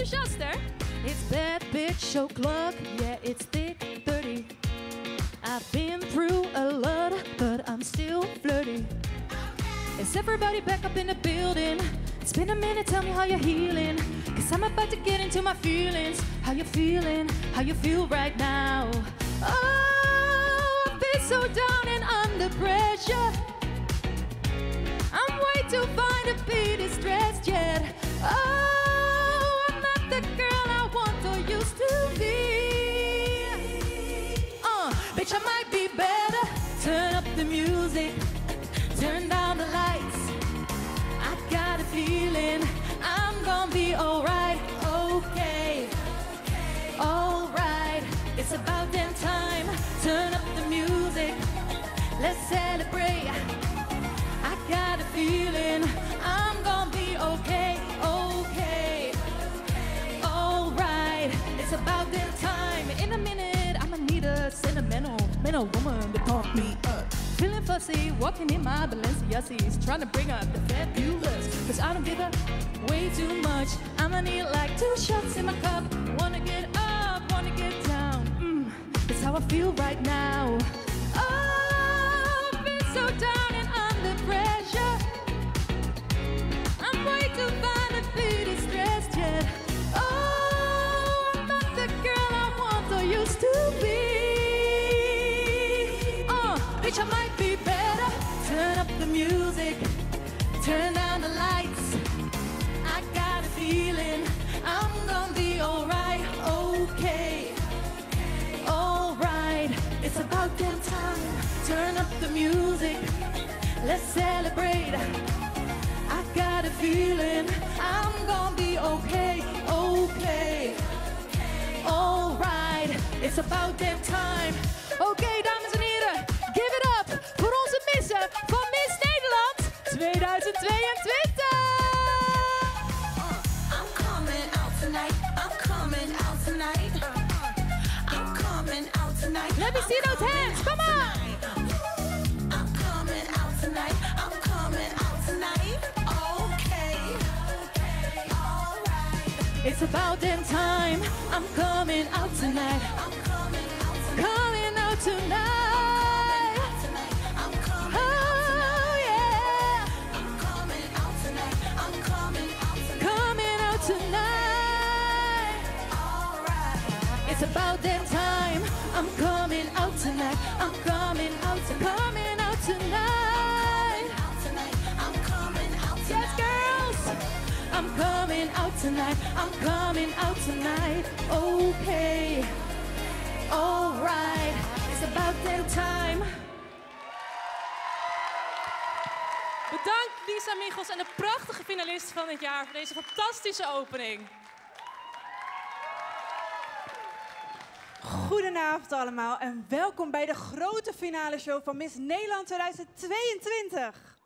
enthousiast, hè? It's bad bitch o'clock, yeah, it's thick 30. I've been through a lot, but I'm still flirty. Is everybody back up in the building? It's been a minute, tell me how you're healing. Cause I'm about to get into my feelings. How you feeling? How you feel right now? Oh, I've been so down and under pressure. I'm way too fine to be distressed yet. Oh, gonna be alright, okay. Alright, it's about damn time. Turn up the music, let's celebrate. I got a feeling I'm gonna be okay, okay. Alright, it's about that time. In a minute, I'ma need a sentimental, mental woman to pump me. Feeling fussy, walking in my Balenciagas, trying to bring up the fabulous. Cause I don't give up way too much. I'ma need like two shots in my cup. Wanna get up, wanna get down. Mm, that's how I feel right now. Oh, I've been so down turn down the lights. I got a feeling I'm gonna be alright, okay. Alright, it's about damn time. Turn up the music, let's celebrate. I got a feeling I'm gonna be okay, okay. Alright, it's about damn time. Okay, dames en heren, give it up voor onze missen 2022. I'm coming out tonight. I'm coming out tonight. I'm coming out tonight. Let me see those hands, come on. I'm coming out tonight. I'm coming out tonight. Okay. Alright. It's about damn time. I'm coming out tonight. I'm coming out tonight. Coming out tonight. It's about damn time. I'm coming out tonight. I'm coming out to coming out tonight. I'm coming out Yes, girls. I'm coming out tonight. I'm coming out tonight. Okay. Alright. It's about damn time. Bedankt Lisa Michels en de prachtige finalist van het jaar voor deze fantastische opening. Goedenavond allemaal en welkom bij de grote finale show van Miss Nederland 2022.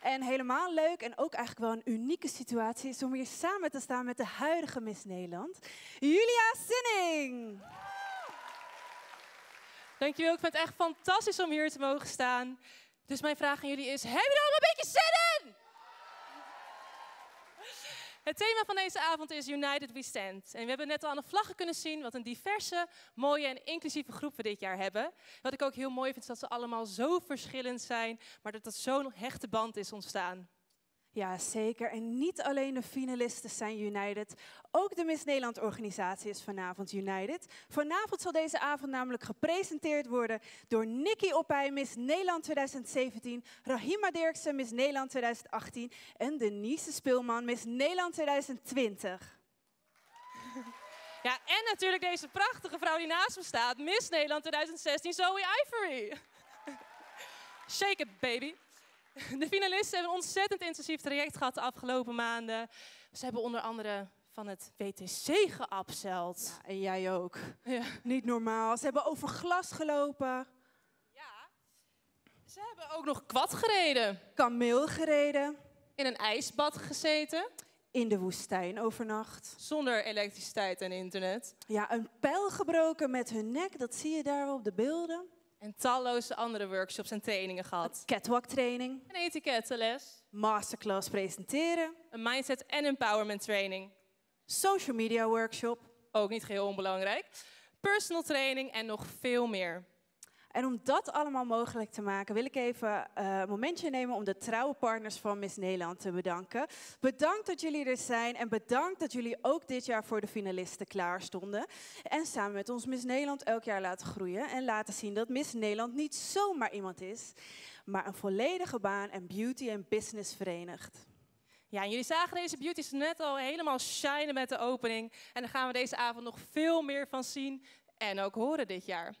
En helemaal leuk en ook eigenlijk wel een unieke situatie is om hier samen te staan met de huidige Miss Nederland, Julia Sinning. Dankjewel, ik vind het echt fantastisch om hier te mogen staan. Dus mijn vraag aan jullie is, hebben jullie allemaal een beetje zin in? Het thema van deze avond is United We Stand. En we hebben net al aan de vlaggen kunnen zien wat een diverse, mooie en inclusieve groep we dit jaar hebben. Wat ik ook heel mooi vind is dat ze allemaal zo verschillend zijn, maar dat er zo'n hechte band is ontstaan. Ja, zeker. En niet alleen de finalisten zijn United, ook de Miss Nederland organisatie is vanavond United. Vanavond zal deze avond namelijk gepresenteerd worden door Nikki Oppij, Miss Nederland 2017, Rahima Dirksen, Miss Nederland 2018 en Denise Speelman, Miss Nederland 2020. Ja, en natuurlijk deze prachtige vrouw die naast me staat, Miss Nederland 2016, Zoe Ivory. Shake it, baby. De finalisten hebben een ontzettend intensief traject gehad de afgelopen maanden. Ze hebben onder andere van het WTC geabseld. En jij ook. Ja. Niet normaal. Ze hebben over glas gelopen, ja. Ze hebben ook nog kwad gereden. kameel gereden, In een ijsbad gezeten. in de woestijn overnacht. Zonder elektriciteit en internet. Ja, een pijl gebroken met hun nek, dat zie je daar op de beelden. En talloze andere workshops en trainingen gehad. Catwalk training, Een etikettenles, masterclass presenteren, een mindset en empowerment training. social media workshop. Ook niet geheel onbelangrijk. Personal training en nog veel meer. En om dat allemaal mogelijk te maken, wil ik even eh, een momentje nemen om de trouwe partners van Miss Nederland te bedanken. Bedankt dat jullie er zijn en bedankt dat jullie ook dit jaar voor de finalisten klaar stonden. En samen met ons Miss Nederland elk jaar laten groeien en laten zien dat Miss Nederland niet zomaar iemand is, maar een volledige baan en beauty en business verenigt. Ja, en jullie zagen deze beauties net al helemaal shinen met de opening. En daar gaan we deze avond nog veel meer van zien en ook horen dit jaar.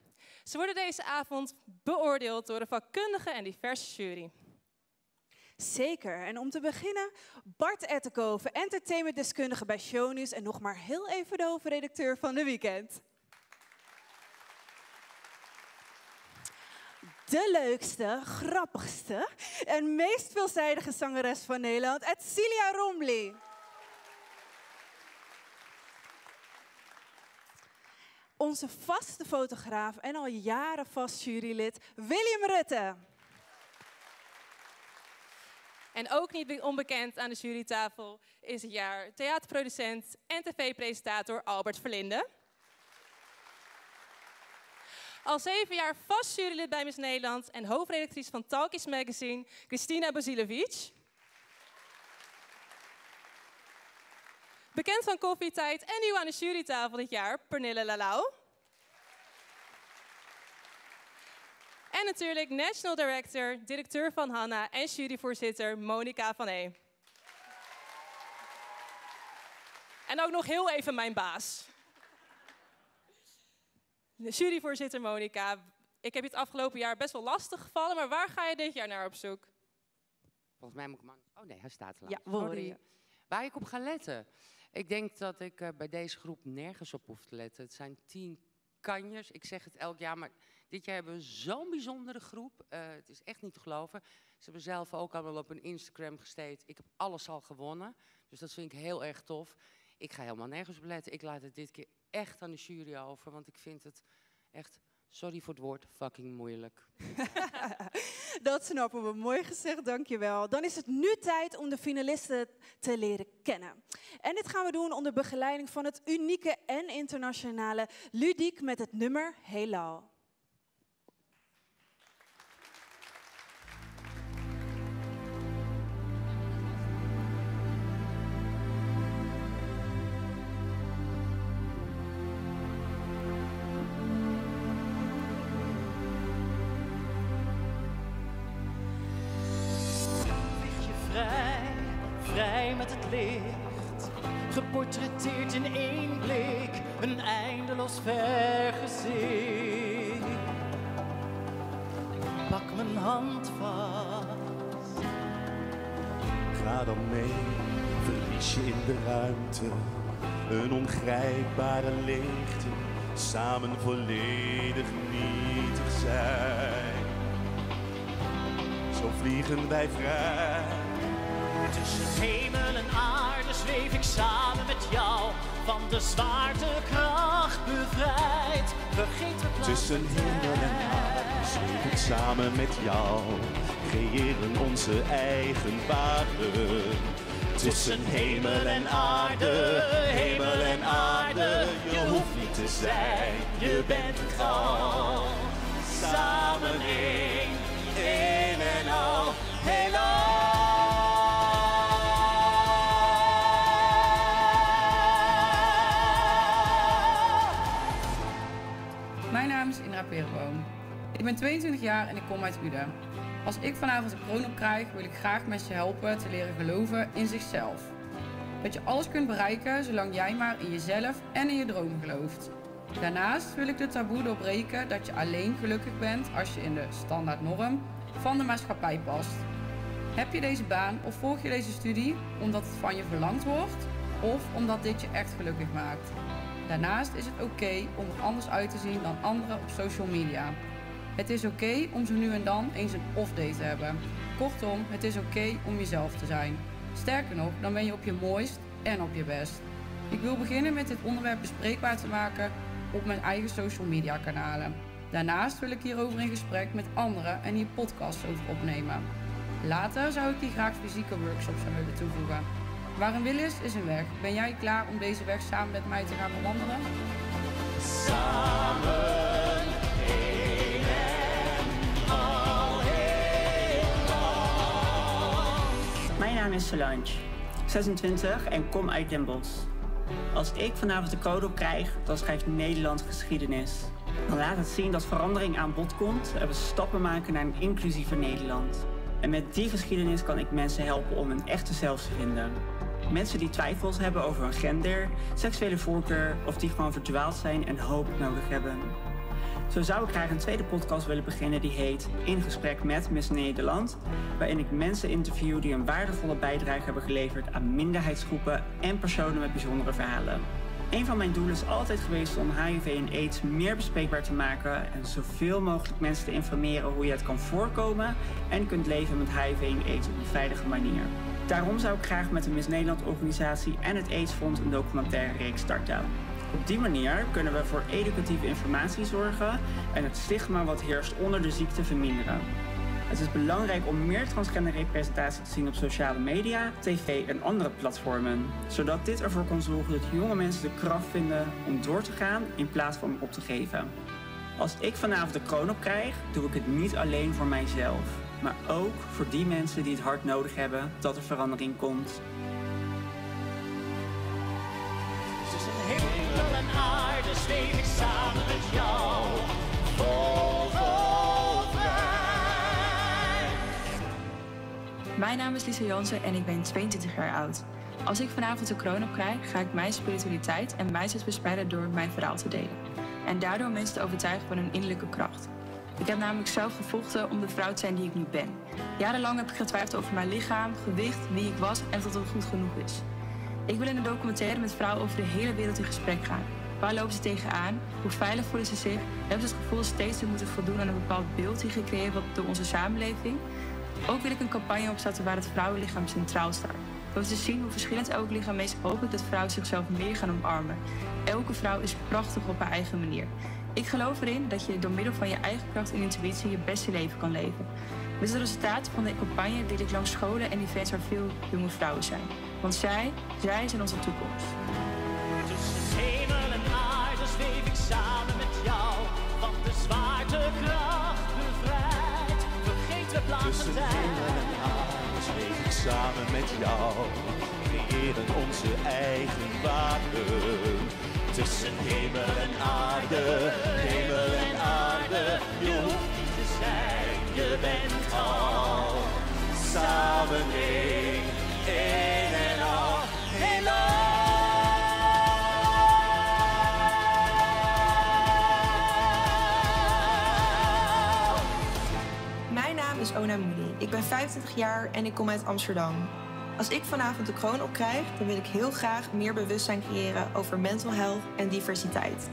Ze worden deze avond beoordeeld door een vakkundige en diverse jury. Zeker. En om te beginnen, Bart Ettenkoven, entertainmentdeskundige bij Shownieuws en nog maar heel even de hoofdredacteur van de weekend. De leukste, grappigste en meest veelzijdige zangeres van Nederland, Edcilia Rombly. Onze vaste fotograaf en al jaren vast jurylid, William Rutte. En ook niet be- onbekend aan de jurytafel is het jaar theaterproducent en tv-presentator Albert Verlinde. Al zeven jaar vast jurylid bij Miss Nederland en hoofdredactrice van Talkies Magazine, Christina Bazilevic. Bekend van Koffietijd en nieuw aan de jurytafel dit jaar, Pernille Lalau. En natuurlijk National Director, directeur van Hanna en juryvoorzitter Monica van E. En ook nog heel even mijn baas. De juryvoorzitter Monica, ik heb je het afgelopen jaar best wel lastig gevallen, maar waar ga je dit jaar naar op zoek? Volgens mij moet ik hem aan- Oh nee, hij staat er Ja. Waar ik op ga letten? Ik denk dat ik eh, bij deze groep nergens op hoef te letten. Het zijn tien kanjers. Ik zeg het elk jaar, maar dit jaar hebben we zo'n bijzondere groep. Eh, het is echt niet te geloven. Ze hebben zelf ook allemaal op hun Instagram gesteed. Ik heb alles al gewonnen. Dus dat vind ik heel erg tof. Ik ga helemaal nergens op letten. Ik laat het dit keer echt aan de jury over. Want ik vind het echt, sorry voor het woord, fucking moeilijk. Dat snappen we. Mooi gezegd, dankjewel. Dan is het nu tijd om de finalisten te leren kennen. En dit gaan we doen onder begeleiding van het unieke en internationale Ludiek met het nummer Heelal. Pak mijn hand vast. Ga dan mee, verlies je in de ruimte. Een ongrijpbare leegte, samen volledig nietig zijn. Zo vliegen wij vrij. Tussen hemel en aarde zweef ik samen met jou. Van de zwaartekracht bevrijd. Vergeet plaats Tussen en hemel en aarde zweef ik samen met jou. Creëren onze eigen waarde. Tussen hemel en aarde, hemel en aarde. Je hoeft niet te zijn, je bent het al. Samen één, één en al, heelal. Ik ben 22 jaar en ik kom uit Uden. Als ik vanavond een kroon op krijg, wil ik graag mensen helpen te leren geloven in zichzelf. Dat je alles kunt bereiken zolang jij maar in jezelf en in je droom gelooft. Daarnaast wil ik de taboe doorbreken dat je alleen gelukkig bent als je in de standaard norm van de maatschappij past. Heb je deze baan of volg je deze studie omdat het van je verlangd wordt of omdat dit je echt gelukkig maakt? Daarnaast is het oké om er anders uit te zien dan anderen op social media. Het is oké om zo nu en dan eens een off-day te hebben. Kortom, het is oké om jezelf te zijn. Sterker nog, dan ben je op je mooist en op je best. Ik wil beginnen met dit onderwerp bespreekbaar te maken op mijn eigen social media kanalen. Daarnaast wil ik hierover in gesprek met anderen en hier podcasts over opnemen. Later zou ik hier graag fysieke workshops aan willen toevoegen. Waar een wil is, is een weg. Ben jij klaar om deze weg samen met mij te gaan bewandelen? Samen Mijn naam is Solange, 26 en kom uit Den Bosch. Als ik vanavond de code op krijg, dan schrijft Nederland geschiedenis. Dan laat het zien dat verandering aan bod komt en we stappen maken naar een inclusiever Nederland. En met die geschiedenis kan ik mensen helpen om hun echte zelf te vinden. Mensen die twijfels hebben over hun gender, seksuele voorkeur of die gewoon verdwaald zijn en hoop nodig hebben. Zo zou ik graag een tweede podcast willen beginnen die heet In gesprek met Miss Nederland, waarin ik mensen interview die een waardevolle bijdrage hebben geleverd aan minderheidsgroepen en personen met bijzondere verhalen. Een van mijn doelen is altijd geweest om HIV en AIDS meer bespreekbaar te maken en zoveel mogelijk mensen te informeren hoe je het kan voorkomen en kunt leven met HIV en AIDS op een veilige manier. Daarom zou ik graag met de Miss Nederland organisatie en het AIDS-fonds een documentaire reeks starten. Op die manier kunnen we voor educatieve informatie zorgen en het stigma wat heerst onder de ziekte verminderen. Het is belangrijk om meer transgender representatie te zien op sociale media, tv en andere platformen, zodat dit ervoor kan zorgen dat jonge mensen de kracht vinden om door te gaan in plaats van op te geven. Als ik vanavond de kroon op krijg, doe ik het niet alleen voor mijzelf, maar ook voor die mensen die het hard nodig hebben dat er verandering komt. Hemel en aarde zweef ik samen met jou. Vol. Mijn naam is Lisa Jansen en ik ben 22 jaar oud. Als ik vanavond de kroon op krijg, ga ik mijn spiritualiteit en mindset verspreiden door mijn verhaal te delen. En daardoor mensen te overtuigen van hun innerlijke kracht. Ik heb namelijk zelf gevochten om de vrouw te zijn die ik nu ben. Jarenlang heb ik getwijfeld over mijn lichaam, gewicht, wie ik was en tot het goed genoeg is. Ik wil in een documentaire met vrouwen over de hele wereld in gesprek gaan. Waar lopen ze tegenaan? Hoe veilig voelen ze zich? Hebben ze het gevoel steeds te moeten voldoen aan een bepaald beeld die gecreëerd wordt door onze samenleving? Ook wil ik een campagne opzetten waar het vrouwenlichaam centraal staat. Door te zien hoe verschillend elk lichaam is, hoop dat vrouwen zichzelf meer gaan omarmen. Elke vrouw is prachtig op haar eigen manier. Ik geloof erin dat je door middel van je eigen kracht en intuïtie je beste leven kan leven. Met het resultaat van de campagne deel ik langs scholen en events waar veel jonge vrouwen zijn. Want zij, zij zijn onze toekomst. Tussen hemel en aarde zweef ik samen met jou. Van de zwaartekracht bevrijd. Vergeet we plaats Tussen en hemel tijd. en aarde zweef ik samen met jou. Creëren onze eigen waarden. Tussen hemel en aarde, hemel en aarde. Je hoeft niet te zijn, je bent al. Samen één Ik ben 25 jaar en ik kom uit Amsterdam. Als ik vanavond de kroon opkrijg, dan wil ik heel graag meer bewustzijn creëren over mental health en diversiteit.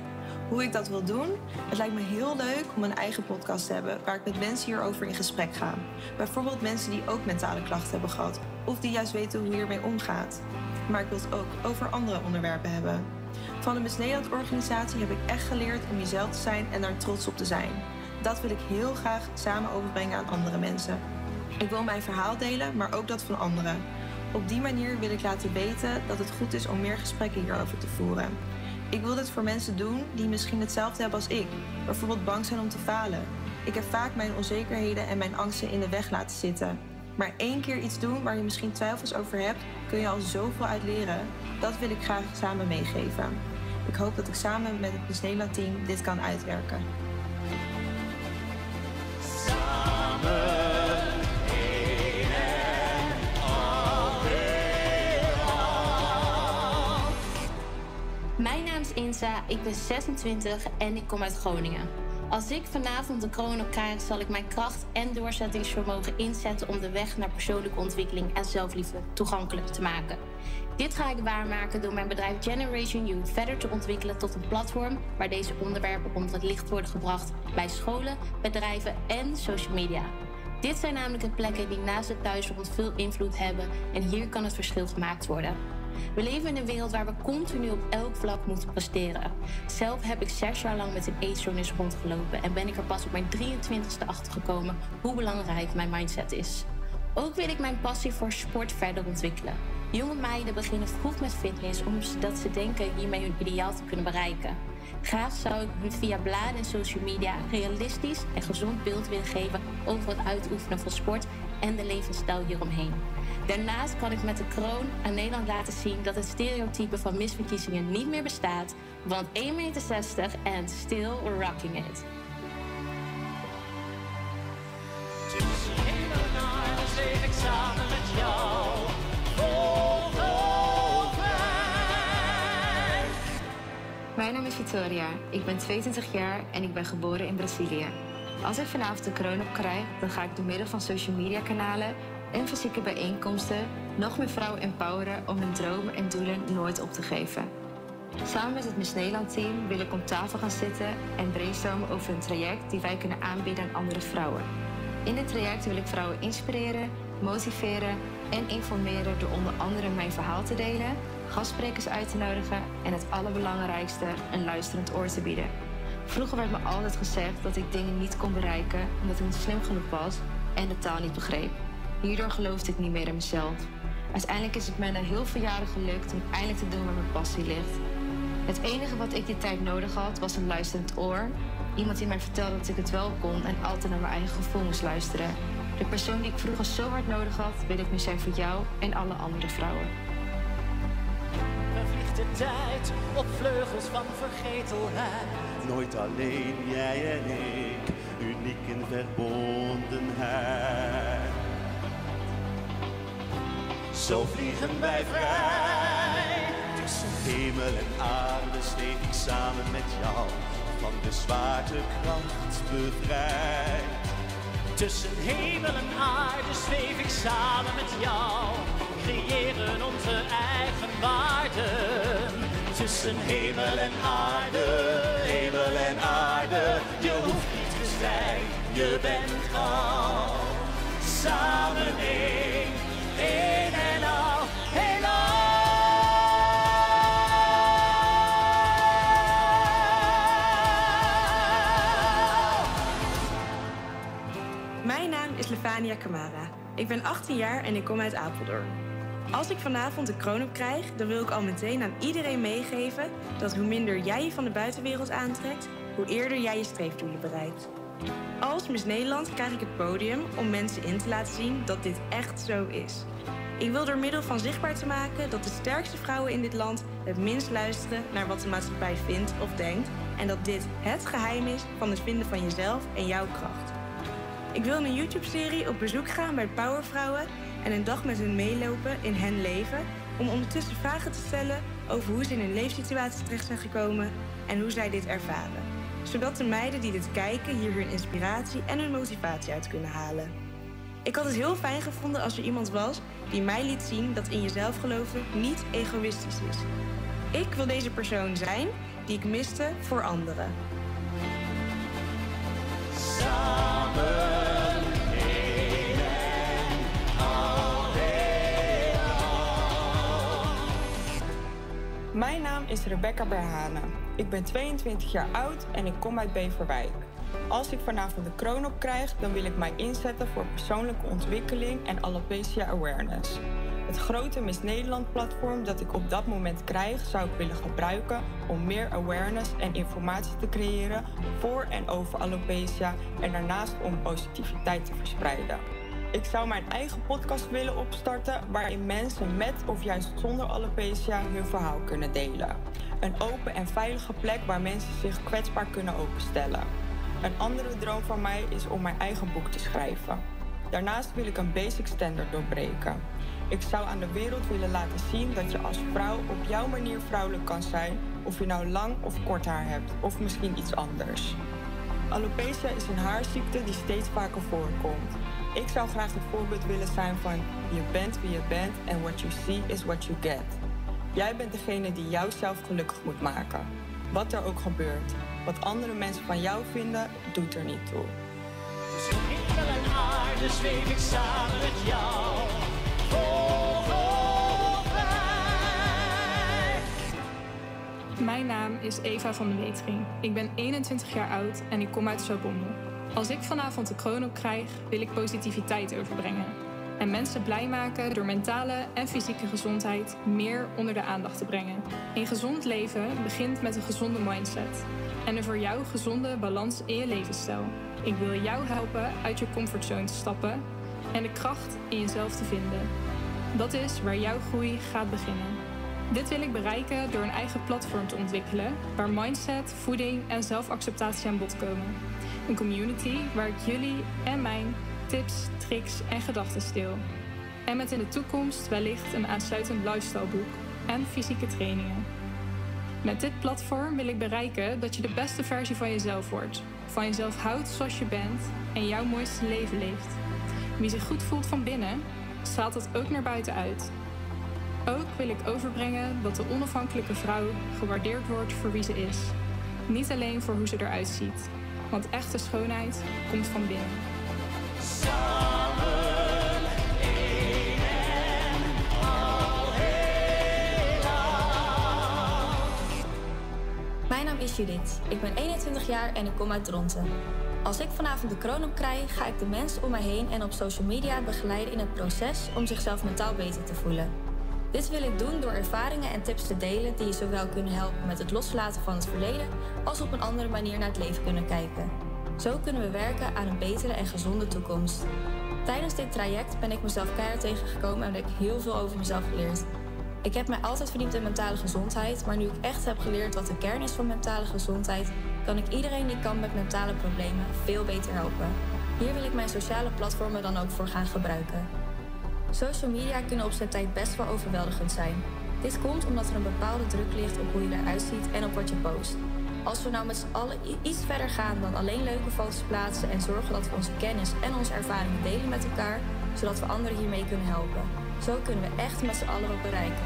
Hoe ik dat wil doen? Het lijkt me heel leuk om een eigen podcast te hebben waar ik met mensen hierover in gesprek ga. Bijvoorbeeld mensen die ook mentale klachten hebben gehad of die juist weten hoe hiermee omgaat. Maar ik wil het ook over andere onderwerpen hebben. Van de Miss Nederland organisatie heb ik echt geleerd om jezelf te zijn en daar trots op te zijn. Dat wil ik heel graag samen overbrengen aan andere mensen. Ik wil mijn verhaal delen, maar ook dat van anderen. Op die manier wil ik laten weten dat het goed is om meer gesprekken hierover te voeren. Ik wil dit voor mensen doen die misschien hetzelfde hebben als ik, bijvoorbeeld bang zijn om te falen. Ik heb vaak mijn onzekerheden en mijn angsten in de weg laten zitten. Maar één keer iets doen waar je misschien twijfels over hebt, kun je al zoveel uit leren. Dat wil ik graag samen meegeven. Ik hoop dat ik samen met het Miss Nederland team dit kan uitwerken. Ik ben 26 en ik kom uit Groningen. Als ik vanavond de kroon krijg, zal ik mijn kracht en doorzettingsvermogen inzetten om de weg naar persoonlijke ontwikkeling en zelfliefde toegankelijk te maken. Dit ga ik waarmaken door mijn bedrijf Generation Youth verder te ontwikkelen tot een platform waar deze onderwerpen onder het licht worden gebracht bij scholen, bedrijven en social media. Dit zijn namelijk de plekken die naast het thuisfront veel invloed hebben en hier kan het verschil gemaakt worden. We leven in een wereld waar we continu op elk vlak moeten presteren. Zelf heb ik zes jaar lang met een eetstoornis rondgelopen en ben ik er pas op mijn 23ste achtergekomen hoe belangrijk mijn mindset is. Ook wil ik mijn passie voor sport verder ontwikkelen. Jonge meiden beginnen vroeg met fitness omdat ze denken hiermee hun ideaal te kunnen bereiken. Graag zou ik hun via bladen en social media realistisch en gezond beeld willen geven over het uitoefenen van sport en de levensstijl hieromheen. Daarnaast kan ik met de kroon aan Nederland laten zien dat het stereotype van misverkiezingen niet meer bestaat, want 1,60 meter en still rocking it. Mijn naam is Victoria. Ik ben 22 jaar en ik ben geboren in Brazilië. Als ik vanavond de kroon op krijg, dan ga ik door middel van social media kanalen en fysieke bijeenkomsten nog meer vrouwen empoweren om hun dromen en doelen nooit op te geven. Samen met het Miss Nederland team wil ik om tafel gaan zitten en brainstormen over een traject die wij kunnen aanbieden aan andere vrouwen. In dit traject wil ik vrouwen inspireren, motiveren en informeren door onder andere mijn verhaal te delen, gastsprekers uit te nodigen en het allerbelangrijkste, een luisterend oor te bieden. Vroeger werd me altijd gezegd dat ik dingen niet kon bereiken omdat ik niet slim genoeg was en de taal niet begreep. Hierdoor geloofde ik niet meer in mezelf. Uiteindelijk is het mij na heel veel jaren gelukt om eindelijk te doen waar mijn passie ligt. Het enige wat ik die tijd nodig had was een luisterend oor. Iemand die mij vertelde dat ik het wel kon en altijd naar mijn eigen gevoel moest luisteren. De persoon die ik vroeger zo hard nodig had, wil ik nu zijn voor jou en alle andere vrouwen. Dan vliegt de tijd op vleugels van vergetelheid. Nooit alleen, jij en ik, uniek in verbondenheid. Zo vliegen wij vrij. Tussen hemel en aarde steek ik samen met jou. Van de zwaartekracht bevrijd. Tussen hemel en aarde zweef ik samen met jou. Creëren onze eigen waarden. Tussen hemel en aarde, hemel en aarde. Je hoeft niet te zijn, je bent gauw. Samen één, en Mijn naam is Levania Kamara. Ik ben 18 jaar en ik kom uit Apeldoorn. Als ik vanavond de kroon op krijg, dan wil ik al meteen aan iedereen meegeven dat hoe minder jij je van de buitenwereld aantrekt, hoe eerder jij je streefdoelen bereikt. Als Miss Nederland krijg ik het podium om mensen in te laten zien dat dit echt zo is. Ik wil door middel van zichtbaar te maken dat de sterkste vrouwen in dit land het minst luisteren naar wat de maatschappij vindt of denkt en dat dit het geheim is van het vinden van jezelf en jouw kracht. Ik wil in een YouTube-serie op bezoek gaan bij powervrouwen en een dag met hun meelopen in hun leven om ondertussen vragen te stellen over hoe ze in hun leefsituatie terecht zijn gekomen en hoe zij dit ervaren. Zodat de meiden die dit kijken hier hun inspiratie en hun motivatie uit kunnen halen. Ik had het heel fijn gevonden als er iemand was die mij liet zien dat in jezelf geloven niet egoïstisch is. Ik wil deze persoon zijn die ik miste voor anderen. Samen Mijn naam is Rebecca Berhane. Ik ben 22 jaar oud en ik kom uit Beverwijk. Als ik vanavond de kroon op krijg, dan wil ik mij inzetten voor persoonlijke ontwikkeling en alopecia awareness. Het grote Miss Nederland platform dat ik op dat moment krijg, zou ik willen gebruiken om meer awareness en informatie te creëren voor en over alopecia en daarnaast om positiviteit te verspreiden. Ik zou mijn eigen podcast willen opstarten waarin mensen met of juist zonder alopecia hun verhaal kunnen delen. Een open en veilige plek waar mensen zich kwetsbaar kunnen openstellen. Een andere droom van mij is om mijn eigen boek te schrijven. Daarnaast wil ik een basic standard doorbreken. Ik zou aan de wereld willen laten zien dat je als vrouw op jouw manier vrouwelijk kan zijn, of je nou lang of kort haar hebt, of misschien iets anders. Alopecia is een haarziekte die steeds vaker voorkomt. Ik zou graag het voorbeeld willen zijn van je bent wie je bent en what you see is what you get. Jij bent degene die jouzelf gelukkig moet maken. Wat er ook gebeurt. Wat andere mensen van jou vinden, doet er niet toe. Tussen hemel en aarde zweef ik samen met jou. Mijn naam is Eva van de Wetering. Ik ben 21 jaar oud en ik kom uit Zaltbommel. Als ik vanavond de kroon op krijg, wil ik positiviteit overbrengen. En mensen blij maken door mentale en fysieke gezondheid meer onder de aandacht te brengen. Een gezond leven begint met een gezonde mindset. En een voor jou gezonde balans in je levensstijl. Ik wil jou helpen uit je comfortzone te stappen en de kracht in jezelf te vinden. Dat is waar jouw groei gaat beginnen. Dit wil ik bereiken door een eigen platform te ontwikkelen waar mindset, voeding en zelfacceptatie aan bod komen. Een community waar ik jullie en mijn tips, tricks en gedachten deel. En met in de toekomst wellicht een aansluitend lifestyleboek en fysieke trainingen. Met dit platform wil ik bereiken dat je de beste versie van jezelf wordt, van jezelf houdt zoals je bent en jouw mooiste leven leeft. Wie zich goed voelt van binnen, straalt dat ook naar buiten uit. Ook wil ik overbrengen dat de onafhankelijke vrouw gewaardeerd wordt voor wie ze is. Niet alleen voor hoe ze eruit ziet, want echte schoonheid komt van binnen. Samen één en al. Mijn naam is Judith. Ik ben 21 jaar en ik kom uit Dronten. Als ik vanavond de kroon op krijg, ga ik de mensen om mij heen en op social media begeleiden in het proces om zichzelf mentaal beter te voelen. Dit wil ik doen door ervaringen en tips te delen die je zowel kunnen helpen met het loslaten van het verleden als op een andere manier naar het leven kunnen kijken. Zo kunnen we werken aan een betere en gezonde toekomst. Tijdens dit traject ben ik mezelf keihard tegengekomen en heb ik heel veel over mezelf geleerd. Ik heb mij altijd verdiept in mentale gezondheid, maar nu ik echt heb geleerd wat de kern is van mentale gezondheid, kan ik iedereen die kan met mentale problemen veel beter helpen. Hier wil ik mijn sociale platformen dan ook voor gaan gebruiken. Social media kunnen op zijn tijd best wel overweldigend zijn. Dit komt omdat er een bepaalde druk ligt op hoe je eruit ziet en op wat je post. Als we nou met z'n allen iets verder gaan dan alleen leuke foto's plaatsen en zorgen dat we onze kennis en onze ervaringen delen met elkaar, zodat we anderen hiermee kunnen helpen. Zo kunnen we echt met z'n allen wat bereiken.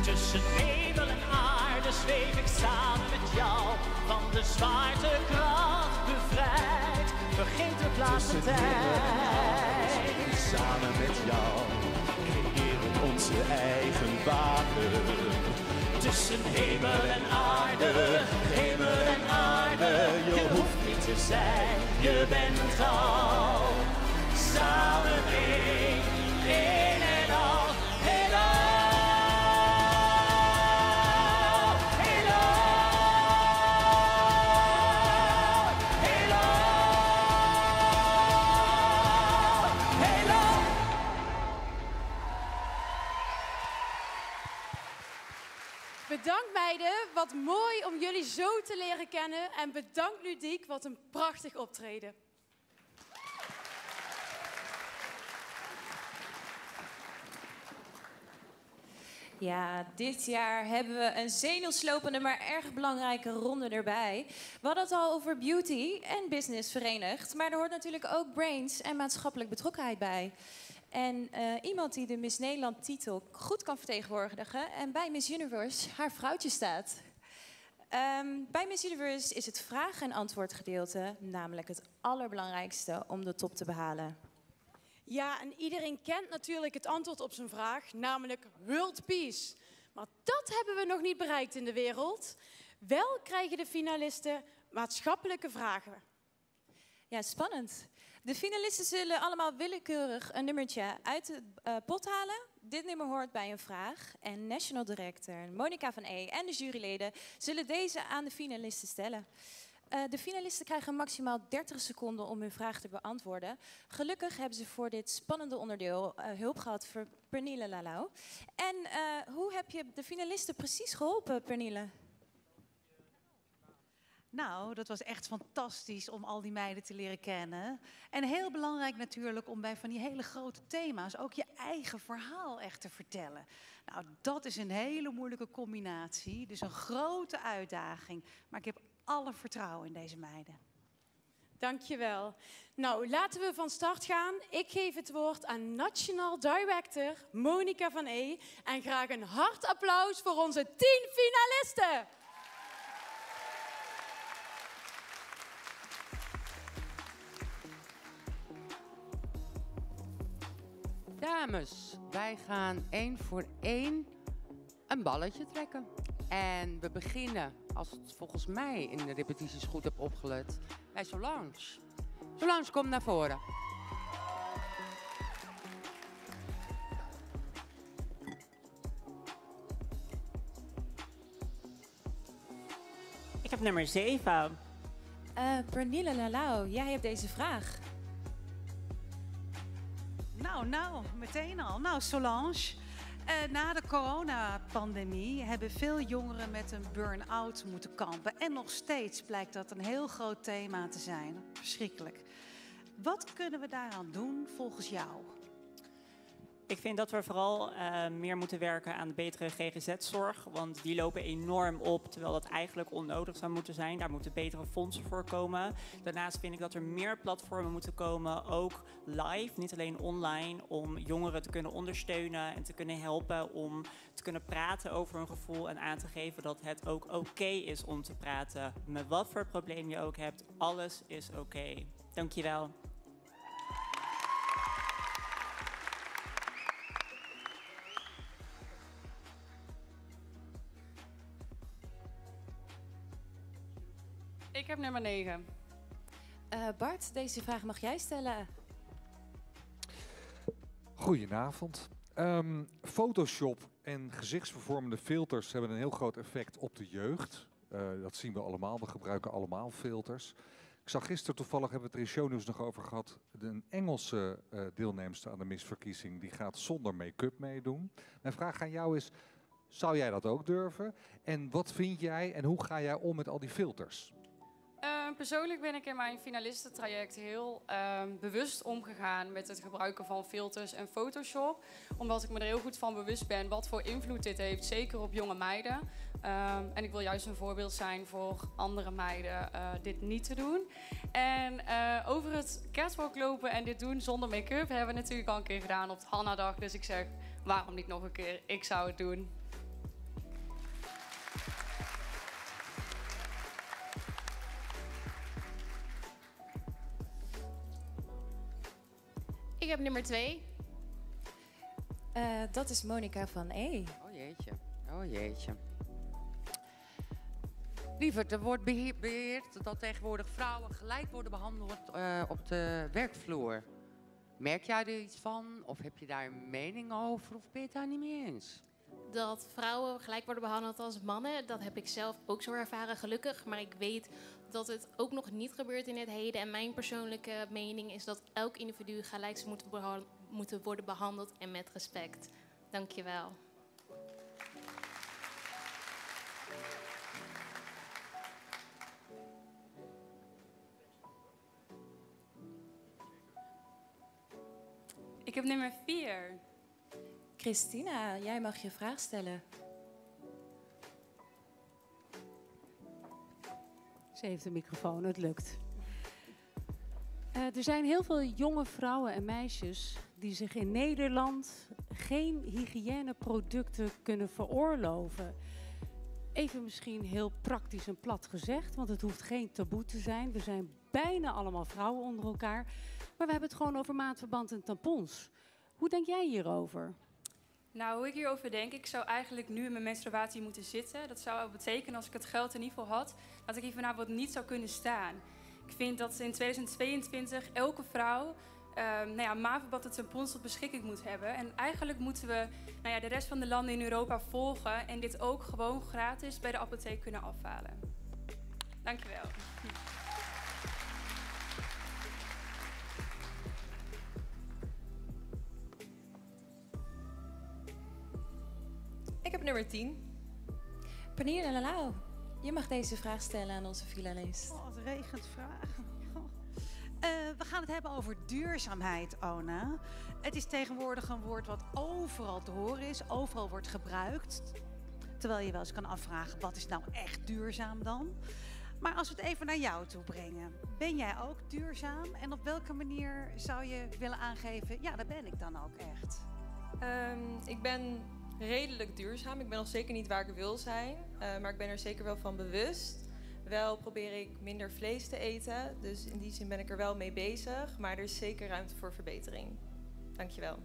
Tussen hemel en aarde zweef ik samen met jou. Van de zwaartekracht bevrijd. Vergeet de plaats tijd. Samen met jou creëren onze eigen wagen. Tussen hemel en aarde, hemel en aarde. Je hoeft niet te zijn, je bent al. Samen één, één wat mooi om jullie zo te leren kennen. En bedankt Ludiek, wat een prachtig optreden. Ja, dit jaar hebben we een zenuwslopende, maar erg belangrijke ronde erbij. We hadden het al over beauty en business verenigd. Maar er hoort natuurlijk ook brains en maatschappelijk betrokkenheid bij. En eh, iemand die de Miss Nederland titel goed kan vertegenwoordigen en bij Miss Universe haar vrouwtje staat. Ehm, bij Miss Universe is het vraag- en antwoordgedeelte namelijk het allerbelangrijkste om de top te behalen. Ja, en iedereen kent natuurlijk het antwoord op zijn vraag, namelijk World Peace. Maar dat hebben we nog niet bereikt in de wereld. Wel krijgen de finalisten maatschappelijke vragen. Ja, spannend. De finalisten zullen allemaal willekeurig een nummertje uit de eh, pot halen. Dit nummer hoort bij een vraag. En National Director Monica van E en de juryleden zullen deze aan de finalisten stellen. Eh, de finalisten krijgen maximaal 30 seconden om hun vraag te beantwoorden. Gelukkig hebben ze voor dit spannende onderdeel eh, hulp gehad voor Pernille Lalau. En hoe heb je de finalisten precies geholpen, Pernille? Nou, dat was echt fantastisch om al die meiden te leren kennen. En heel belangrijk natuurlijk om bij van die hele grote thema's ook je eigen verhaal echt te vertellen. Nou, dat is een hele moeilijke combinatie. Dus een grote uitdaging. Maar ik heb alle vertrouwen in deze meiden. Dankjewel. Nou, laten we van start gaan. Ik geef het woord aan National Director Monica van E. En graag een hard applaus voor onze 10 finalisten. Dames, wij gaan één voor één een balletje trekken. En we beginnen, als het volgens mij in de repetities goed heb opgelet, bij Solange. Solange, kom naar voren. Ik heb nummer 7. Eh Pernille Lalau, jij hebt deze vraag. Nou, nou, meteen al. Nou, Solange. eh, na de coronapandemie hebben veel jongeren met een burn-out moeten kampen. En nog steeds blijkt dat een heel groot thema te zijn. Verschrikkelijk. Wat kunnen we daaraan doen volgens jou? Ik vind dat we vooral eh, meer moeten werken aan de betere GGZ-zorg. Want die lopen enorm op, terwijl dat eigenlijk onnodig zou moeten zijn. Daar moeten betere fondsen voor komen. Daarnaast vind ik dat er meer platformen moeten komen, ook live, niet alleen online, om jongeren te kunnen ondersteunen en te kunnen helpen om te kunnen praten over hun gevoel en aan te geven dat het ook oké is om te praten. Met wat voor probleem je ook hebt, alles is oké. Dankjewel. Ik heb nummer 9. Bart, deze vraag mag jij stellen. Goedenavond. Ehm, Photoshop en gezichtsvervormende filters hebben een heel groot effect op de jeugd. Eh, dat zien we allemaal. We gebruiken allemaal filters. Ik zag gisteren toevallig, hebben we het er in shownieuws nog over gehad, een Engelse uh, deelnemster aan de misverkiezing, die gaat zonder make-up meedoen. Mijn vraag aan jou is, zou jij dat ook durven? En wat vind jij en hoe ga jij om met al die filters? Uh, persoonlijk ben ik in mijn finalistentraject heel uh, bewust omgegaan met het gebruiken van filters en Photoshop. Omdat ik me er heel goed van bewust ben wat voor invloed dit heeft, zeker op jonge meiden. Uh, en ik wil juist een voorbeeld zijn voor andere meiden uh, dit niet te doen. En over het catwalk lopen en dit doen zonder make-up hebben we natuurlijk al een keer gedaan op het Hanna-dag. Dus ik zeg, waarom niet nog een keer? Ik zou het doen. Heb nummer twee. Uh, dat is Monica van E. Oh jeetje, oh jeetje. Lieverd, er wordt beheerd dat tegenwoordig vrouwen gelijk worden behandeld uh, op de werkvloer. Merk jij er iets van? Of heb je daar een mening over? Of ben je het daar niet mee eens? Dat vrouwen gelijk worden behandeld als mannen, dat heb ik zelf ook zo ervaren, gelukkig. Maar ik weet dat het ook nog niet gebeurt in het heden. En mijn persoonlijke mening is dat elk individu gelijk moet moeten worden behandeld en met respect. Dankjewel. Ik heb nummer 4. Christina, jij mag je vraag stellen. Ze heeft de microfoon, het lukt. Uh, er zijn heel veel jonge vrouwen en meisjes die zich in Nederland geen hygiëneproducten kunnen veroorloven. Even misschien heel praktisch en plat gezegd, want het hoeft geen taboe te zijn. We zijn bijna allemaal vrouwen onder elkaar. Maar we hebben het gewoon over maatverband en tampons. Hoe denk jij hierover? Nou, hoe ik hierover denk, ik zou eigenlijk nu in mijn menstruatie moeten zitten. Dat zou betekenen, als ik het geld in ieder geval had, dat ik hier vanavond niet zou kunnen staan. Ik vind dat in 2022 elke vrouw uh, nou ja, tampons tot beschikking moet hebben. En eigenlijk moeten we nou ja, de rest van de landen in Europa volgen en dit ook gewoon gratis bij de apotheek kunnen afhalen. Dankjewel. Ik heb nummer 10. Pernille Lalau, je mag deze vraag stellen aan onze finalist. Oh, het regent vragen. Oh. Uh, we gaan het hebben over duurzaamheid, Ona. Het is tegenwoordig een woord wat overal te horen is, overal wordt gebruikt. Terwijl je wel eens kan afvragen, wat is nou echt duurzaam dan? Maar als we het even naar jou toe brengen, ben jij ook duurzaam? En op welke manier zou je willen aangeven, ja, daar ben ik dan ook echt? Um, ik ben redelijk duurzaam. Ik ben nog zeker niet waar ik wil zijn, eh, maar ik ben er zeker wel van bewust. Wel probeer ik minder vlees te eten, dus in die zin ben ik er wel mee bezig. Maar er is zeker ruimte voor verbetering. Dankjewel.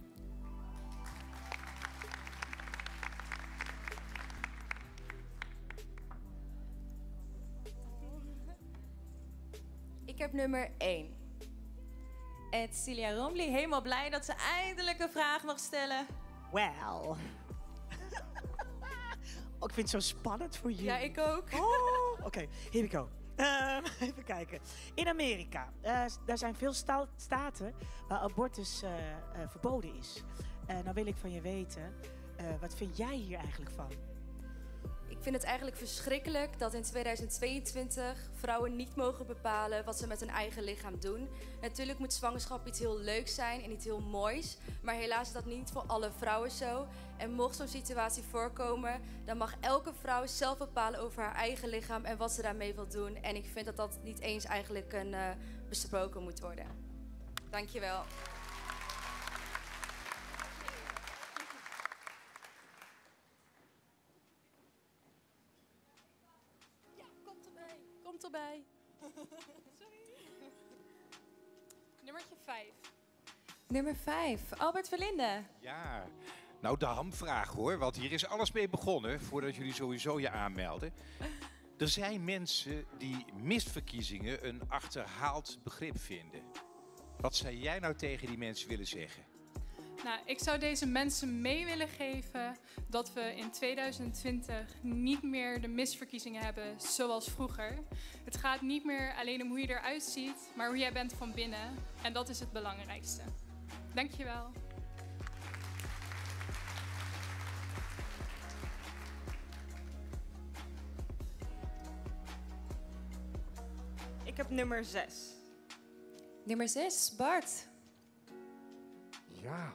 Ik heb nummer 1. En Celia Romley helemaal blij dat ze eindelijk een vraag mag stellen. Well. Oh, ik vind het zo spannend voor jullie. Ja, ik ook. Oh, Oké, here we go. Ehm, even kijken. In Amerika, eh, daar zijn veel sta- staten waar abortus eh, eh, verboden is. Eh nou wil ik van je weten, wat vind jij hier eigenlijk van? Ik vind het eigenlijk verschrikkelijk dat in 2022 vrouwen niet mogen bepalen wat ze met hun eigen lichaam doen. Natuurlijk moet zwangerschap iets heel leuks zijn en iets heel moois. Maar helaas is dat niet voor alle vrouwen zo. En mocht zo'n situatie voorkomen, dan mag elke vrouw zelf bepalen over haar eigen lichaam en wat ze daarmee wil doen. En ik vind dat dat niet eens eigenlijk een, eh, besproken moet worden. Dankjewel. Erbij. Nummertje 5. Nummer 5, Albert Verlinde. Ja, nou de hamvraag hoor, want hier is alles mee begonnen voordat jullie sowieso je aanmelden. Er zijn mensen die misverkiezingen een achterhaald begrip vinden. Wat zou jij nou tegen die mensen willen zeggen? Nou, ik zou deze mensen mee willen geven dat we in 2020 niet meer de misverkiezingen hebben zoals vroeger. Het gaat niet meer alleen om hoe je eruit ziet, maar hoe jij bent van binnen. En dat is het belangrijkste. Dankjewel. Ik heb nummer 6. Nummer 6, Bart. Ja,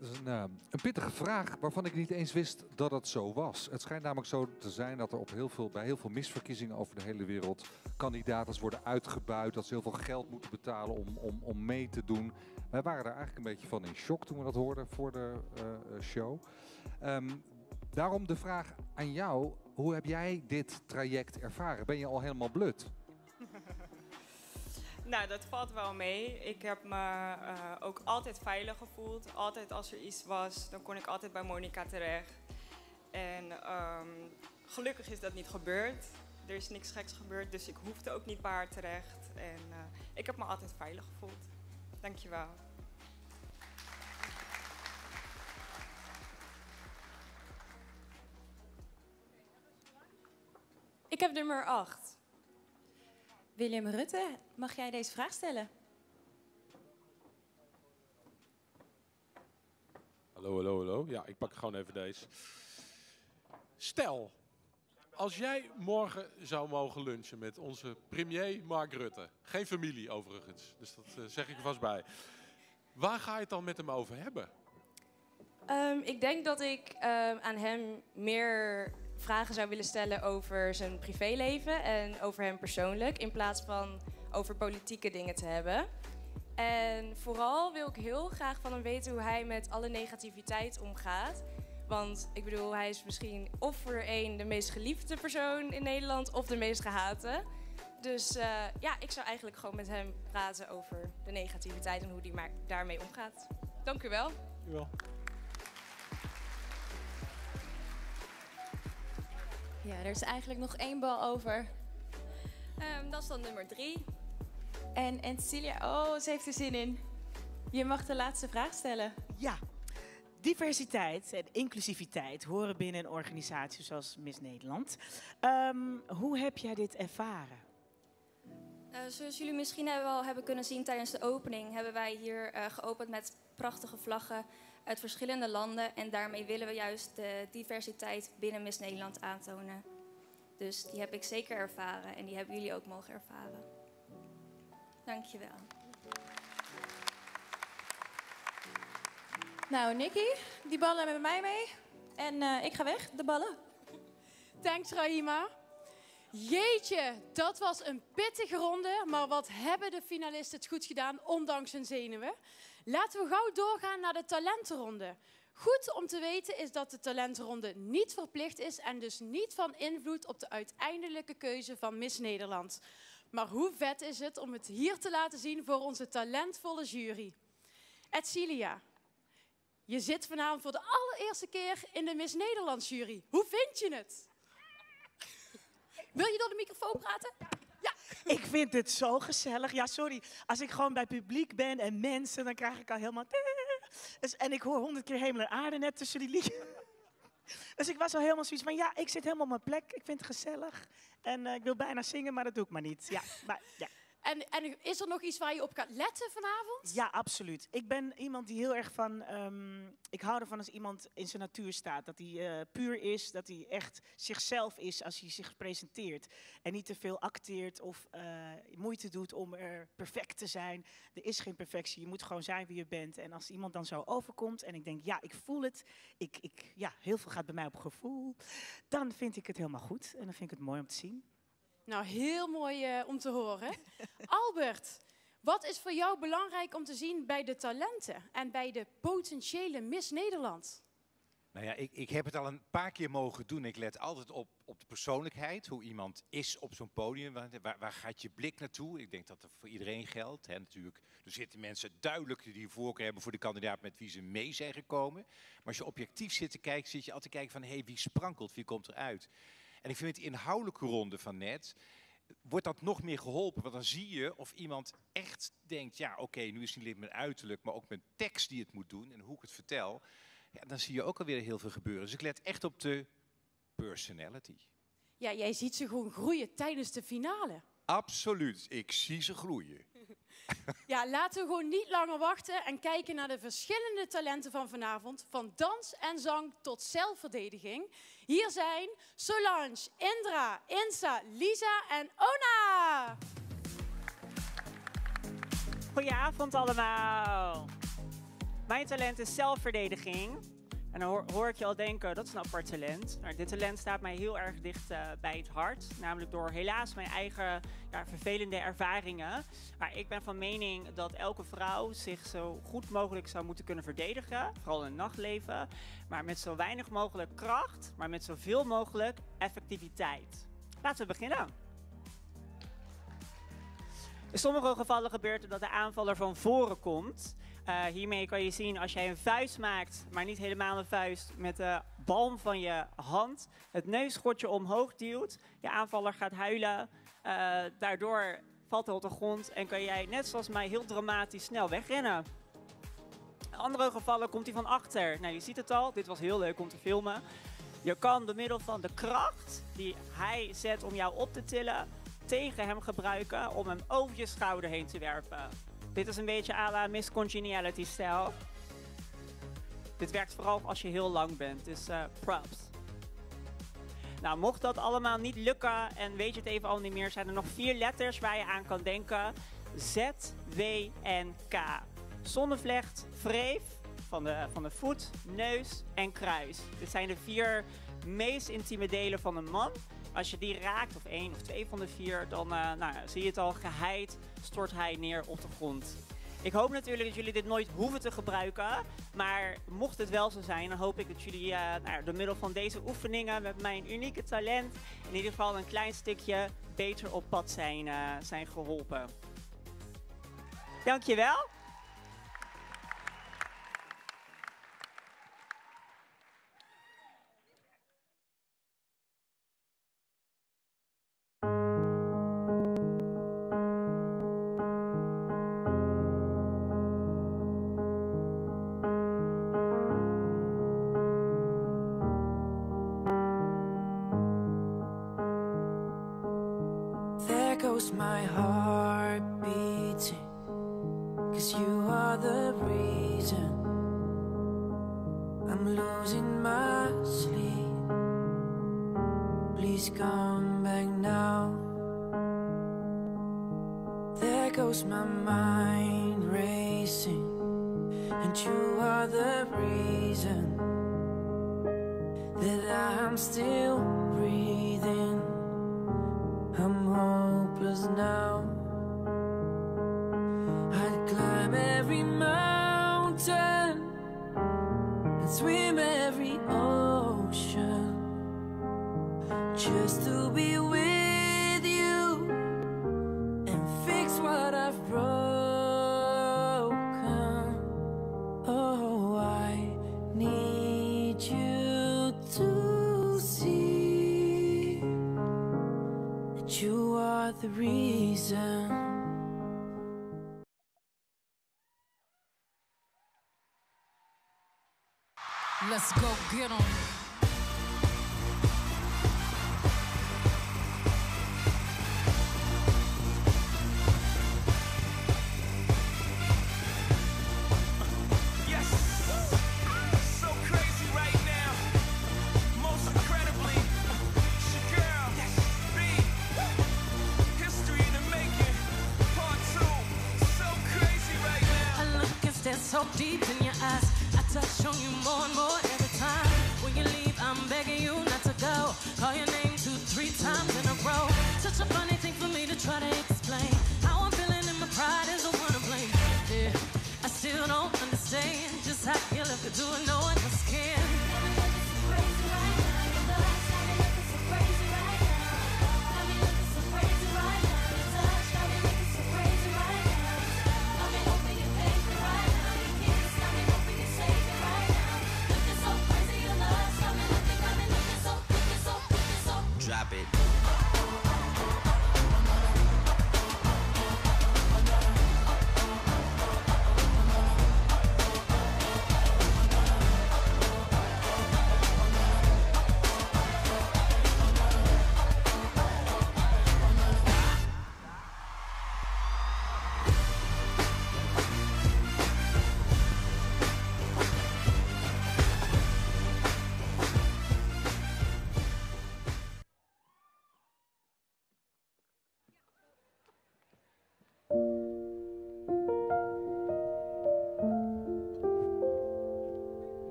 dat is een, pittige vraag waarvan ik niet eens wist dat het zo was. Het schijnt namelijk zo te zijn dat er op heel veel, bij heel veel misverkiezingen over de hele wereld kandidaten worden uitgebuit. Dat ze heel veel geld moeten betalen om, om, om mee te doen. Wij waren daar eigenlijk een beetje van in shock toen we dat hoorden voor de eh, eh, show. Ehm, daarom de vraag aan jou. Hoe heb jij dit traject ervaren? Ben je al helemaal blut? Nou, dat valt wel mee. Ik heb me eh, ook altijd veilig gevoeld. Altijd als er iets was, dan kon ik altijd bij Monica terecht. En ehm, gelukkig is dat niet gebeurd. Er is niks geks gebeurd, dus ik hoefde ook niet bij haar terecht. En eh, ik heb me altijd veilig gevoeld. Dankjewel. Ik heb nummer 8. Willem Rutte, mag jij deze vraag stellen? Hallo, hallo, hallo. Ja, ik pak gewoon even deze. Stel, als jij morgen zou mogen lunchen met onze premier Mark Rutte. Geen familie overigens, dus dat eh, zeg ik er vast bij. Waar ga je het dan met hem over hebben? Ehm, ik denk dat ik ehm, aan hem meer vragen zou willen stellen over zijn privéleven en over hem persoonlijk, in plaats van over politieke dingen te hebben. En vooral wil ik heel graag van hem weten hoe hij met alle negativiteit omgaat. Want ik bedoel, hij is misschien of voor één de meest geliefde persoon in Nederland of de meest gehate. Dus eh, ja, ik zou eigenlijk gewoon met hem praten over de negativiteit en hoe hij daarmee omgaat. Dank u wel. Jawel. Ja, er is eigenlijk nog één bal over. Ehm, dat is dan nummer drie. En, en Celia, oh, ze heeft er zin in. Je mag de laatste vraag stellen. Ja, diversiteit en inclusiviteit horen binnen een organisatie zoals Miss Nederland. Ehm, hoe heb jij dit ervaren? Eh, zoals jullie misschien hebben wel hebben kunnen zien tijdens de opening, hebben wij hier eh, geopend met prachtige vlaggen uit verschillende landen. En daarmee willen we juist de diversiteit binnen Miss Nederland aantonen. Dus die heb ik zeker ervaren en die hebben jullie ook mogen ervaren. Dankjewel. Nou, Nicky, die ballen hebben mij mee. En eh, ik ga weg, de ballen. Thanks, Rahima. Jeetje, dat was een pittige ronde, maar wat hebben de finalisten het goed gedaan, ondanks hun zenuwen. Laten we gauw doorgaan naar de talentenronde. Goed om te weten is dat de talentenronde niet verplicht is en dus niet van invloed op de uiteindelijke keuze van Miss Nederland. Maar hoe vet is het om het hier te laten zien voor onze talentvolle jury. Edcilia, je zit vanavond voor de allereerste keer in de Miss Nederland jury. Hoe vind je het? Wil je door de microfoon praten? Ik vind het zo gezellig. Ja, sorry. Als ik gewoon bij publiek ben en mensen, dan krijg ik al helemaal... Dus, en ik hoor honderd keer hemel en aarde net tussen die liedjes. Dus ik was al helemaal zoiets van, ja, ik zit helemaal op mijn plek. Ik vind het gezellig. En eh, ik wil bijna zingen, maar dat doe ik maar niet. Ja, maar, ja. En, en is er nog iets waar je op gaat letten vanavond? Ja, absoluut. Ik ben iemand die heel erg van. ehm, ik hou ervan als iemand in zijn natuur staat. Dat hij eh, puur is, dat hij echt zichzelf is als hij zich presenteert. En niet te veel acteert of eh, moeite doet om er perfect te zijn. Er is geen perfectie. Je moet gewoon zijn wie je bent. En als iemand dan zo overkomt en ik denk, ja, ik voel het. Ik, ik, ja, heel veel gaat bij mij op gevoel. Dan vind ik het helemaal goed. En dan vind ik het mooi om te zien. Nou, heel mooi eh, om te horen. Albert, wat is voor jou belangrijk om te zien bij de talenten en bij de potentiële Miss Nederland? Nou ja, ik, ik heb het al een paar keer mogen doen. Ik let altijd op, op de persoonlijkheid, hoe iemand is op zo'n podium. Waar, waar, waar gaat je blik naartoe? Ik denk dat dat voor iedereen geldt. Hè, natuurlijk. Er zitten mensen duidelijk die een voorkeur hebben voor de kandidaat met wie ze mee zijn gekomen. Maar als je objectief zit te kijken, zit je altijd te kijken van... hé, hey, wie sprankelt, wie komt eruit? En ik vind het inhoudelijke ronde van net wordt dat nog meer geholpen. Want dan zie je of iemand echt denkt, ja oké, nu is het niet alleen mijn uiterlijk, maar ook mijn tekst die het moet doen en hoe ik het vertel. Ja, dan zie je ook alweer heel veel gebeuren. Dus ik let echt op de personality. Ja, jij ziet ze gewoon groeien tijdens de finale. Absoluut, ik zie ze groeien. Ja, laten we gewoon niet langer wachten en kijken naar de verschillende talenten van vanavond. Van dans en zang tot zelfverdediging. Hier zijn Solange, Indra, Insa, Lisa en Ona. Goedenavond allemaal. Mijn talent is zelfverdediging. En dan hoor, ik je al denken, dat is een apart talent. Maar dit talent staat mij heel erg dicht eh, bij het hart. Namelijk door helaas mijn eigen ja, vervelende ervaringen. Maar ik ben van mening dat elke vrouw zich zo goed mogelijk zou moeten kunnen verdedigen. Vooral in het nachtleven. Maar met zo weinig mogelijk kracht, maar met zoveel mogelijk effectiviteit. Laten we beginnen. In sommige gevallen gebeurt het dat de aanvaller van voren komt. Uh, hiermee kan je zien als jij een vuist maakt, maar niet helemaal een vuist, met de balm van je hand het neusschotje omhoog duwt. Je aanvaller gaat huilen. Uh, daardoor valt hij op de grond en kan jij net zoals mij heel dramatisch snel wegrennen. In andere gevallen komt hij van achter. Nou, je ziet het al, dit was heel leuk om te filmen. Je kan door middel van de kracht die hij zet om jou op te tillen, tegen hem gebruiken om hem over je schouder heen te werpen. Dit is een beetje à la Miss Congeniality stijl. Dit werkt vooral als je heel lang bent, dus uh, props. Nou, mocht dat allemaal niet lukken en weet je het even al niet meer, zijn er nog vier letters waar je aan kan denken. Z, W en K. Zonnevlecht, wreef van de, van de voet, neus en kruis. Dit zijn de vier meest intieme delen van een man. Als je die raakt, of één of twee van de vier, dan uh, nou, zie je het al geheid, stort hij neer op de grond. Ik hoop natuurlijk dat jullie dit nooit hoeven te gebruiken. Maar mocht het wel zo zijn, dan hoop ik dat jullie uh, nou, door middel van deze oefeningen met mijn unieke talent in ieder geval een klein stukje beter op pad zijn, uh, zijn geholpen. Dankjewel. I'm losing my sleep. Please come back now. There goes my mind racing. And you are the reason that I'm still breathing. I'm hopeless now. Be with you and fix what I've broken. Oh, I need you to see that you are the reason.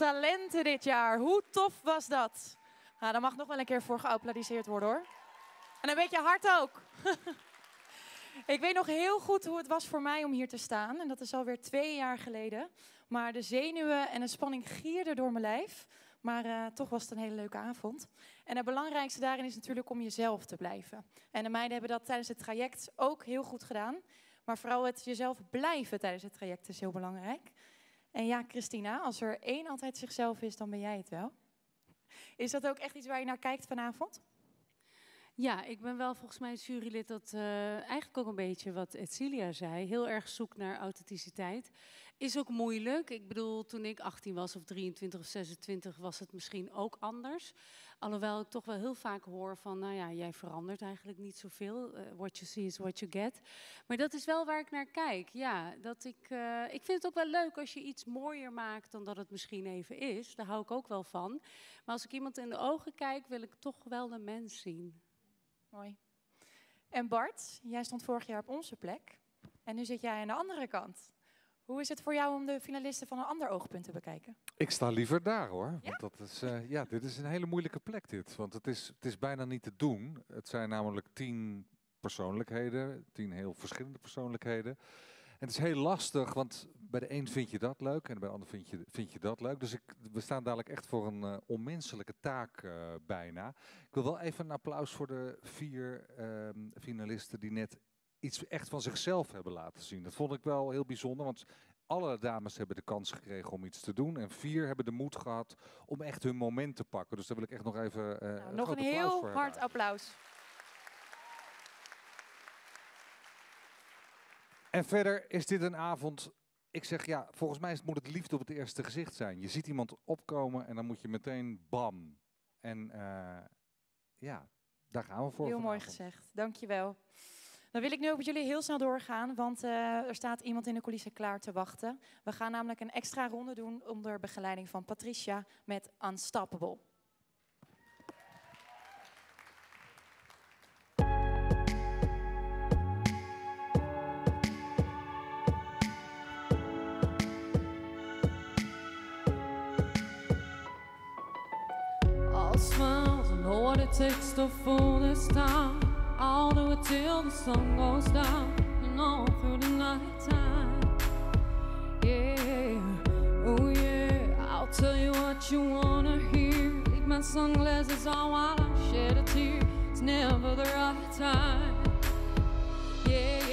Talenten dit jaar. Hoe tof was dat? Nou, daar mag nog wel een keer voor geapplaudiseerd worden hoor. En een beetje hard ook. Ik weet nog heel goed hoe het was voor mij om hier te staan. En dat is alweer twee jaar geleden. Maar de zenuwen en de spanning gierden door mijn lijf. Maar eh, toch was het een hele leuke avond. En het belangrijkste daarin is natuurlijk om jezelf te blijven. En de meiden hebben dat tijdens het traject ook heel goed gedaan. Maar vooral het jezelf blijven tijdens het traject is heel belangrijk. En ja, Christina, als er één altijd zichzelf is, dan ben jij het wel. Is dat ook echt iets waar je naar kijkt vanavond? Ja, ik ben wel volgens mij jurylid dat eh, eigenlijk ook een beetje wat Edcilia zei. Heel erg zoekt naar authenticiteit. Is ook moeilijk. Ik bedoel, toen ik 18 was of 23 of 26 was het misschien ook anders. Alhoewel ik toch wel heel vaak hoor van, nou ja, jij verandert eigenlijk niet zoveel. Eh, what you see is what you get. Maar dat is wel waar ik naar kijk. Ja, dat ik, eh, ik vind het ook wel leuk als je iets mooier maakt dan dat het misschien even is. Daar hou ik ook wel van. Maar als ik iemand in de ogen kijk, wil ik toch wel de mens zien. Mooi. En Bart, jij stond vorig jaar op onze plek. En nu zit jij aan de andere kant. Hoe is het voor jou om de finalisten van een ander oogpunt te bekijken? Ik sta liever daar hoor. Want dat is, eh, ja, dit is een hele moeilijke plek dit. Want het is, het is bijna niet te doen. Het zijn namelijk tien persoonlijkheden. Tien heel verschillende persoonlijkheden. En het is heel lastig, want bij de een vind je dat leuk en bij de ander vind je, vind je dat leuk. Dus ik, we staan dadelijk echt voor een eh, onmenselijke taak eh, bijna. Ik wil wel even een applaus voor de vier ehm, finalisten die net iets echt van zichzelf hebben laten zien. Dat vond ik wel heel bijzonder, want alle dames hebben de kans gekregen om iets te doen. En vier hebben de moed gehad om echt hun moment te pakken. Dus daar wil ik echt nog even Nou, nog groot een heel hebben. hard applaus. En verder is dit een avond. Ik zeg ja, volgens mij moet het liefde op het eerste gezicht zijn. Je ziet iemand opkomen en dan moet je meteen bam. En eh, ja, daar gaan we voor. Heel mooi gezegd, dankjewel. Dan wil ik nu ook met jullie heel snel doorgaan, want eh, er staat iemand in de coulissen klaar te wachten. We gaan namelijk een extra ronde doen onder begeleiding van Patricia met Unstoppable. All smiles, it takes. I'll do it till the sun goes down and all through the night time. Yeah, oh yeah, I'll tell you what you wanna hear. Leave my sunglasses on while I shed a tear. It's never the right time. Yeah,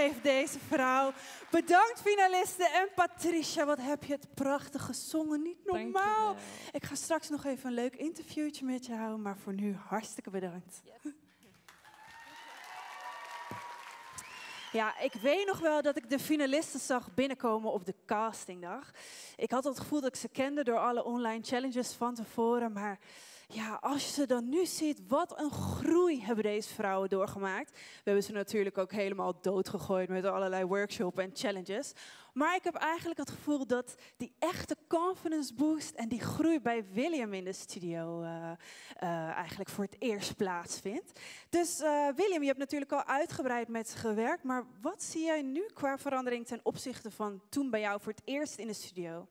heeft deze vrouw. Bedankt finalisten en Patricia, wat heb je het prachtig gezongen. Niet normaal. Ik ga straks nog even een leuk interviewtje met je houden, maar voor nu hartstikke bedankt. Ja, ik weet nog wel dat ik de finalisten zag binnenkomen op de castingdag. Ik had het gevoel dat ik ze kende door alle online challenges van tevoren. Maar ja, als je ze dan nu ziet, wat een groei hebben deze vrouwen doorgemaakt. We hebben ze natuurlijk ook helemaal doodgegooid met allerlei workshops en challenges. Maar ik heb eigenlijk het gevoel dat die echte confidence boost en die groei bij William in de studio eh, eh, eigenlijk voor het eerst plaatsvindt. Dus eh, William, je hebt natuurlijk al uitgebreid met ze gewerkt, maar wat zie jij nu qua verandering ten opzichte van toen bij jou voor het eerst in de studio?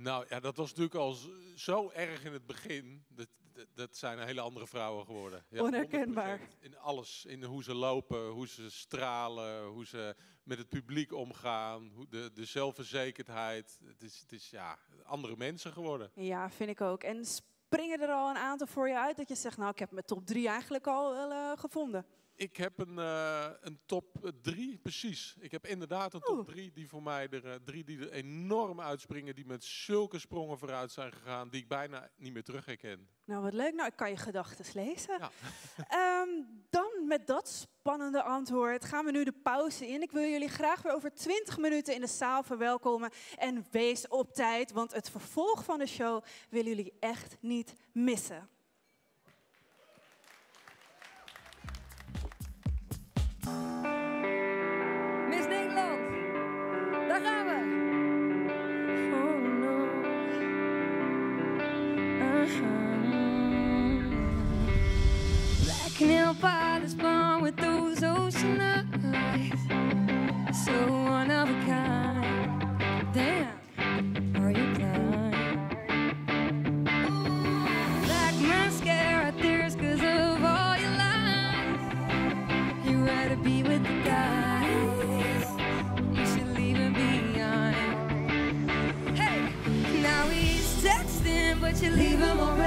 Nou ja, dat was natuurlijk al zo erg in het begin. Dat, dat, dat zijn hele andere vrouwen geworden. Ja, Onherkenbaar. 100%. In alles. In hoe ze lopen, hoe ze stralen, hoe ze met het publiek omgaan, hoe de, de zelfverzekerdheid. Het is, het is ja, andere mensen geworden. Ja, vind ik ook. En springen er al een aantal voor je uit dat je zegt, nou ik heb mijn top drie eigenlijk al wel eh, gevonden. Ik heb een, eh, een top drie, precies. Ik heb inderdaad een top drie die voor mij er eh, drie die er enorm uitspringen, die met zulke sprongen vooruit zijn gegaan, die ik bijna niet meer terug herken. Nou, wat leuk. Nou, ik kan je gedachten lezen. Ehm, dan met dat spannende antwoord gaan we nu de pauze in. Ik wil jullie graag weer over 20 minuten in de zaal verwelkomen. En wees op tijd, want het vervolg van de show willen jullie echt niet missen. So one of a kind. Damn, are you blind? Black mascara, tears 'cause of all your lies. You rather be with the guys you should leave him behind. Hey, now he's texting, but you leave him on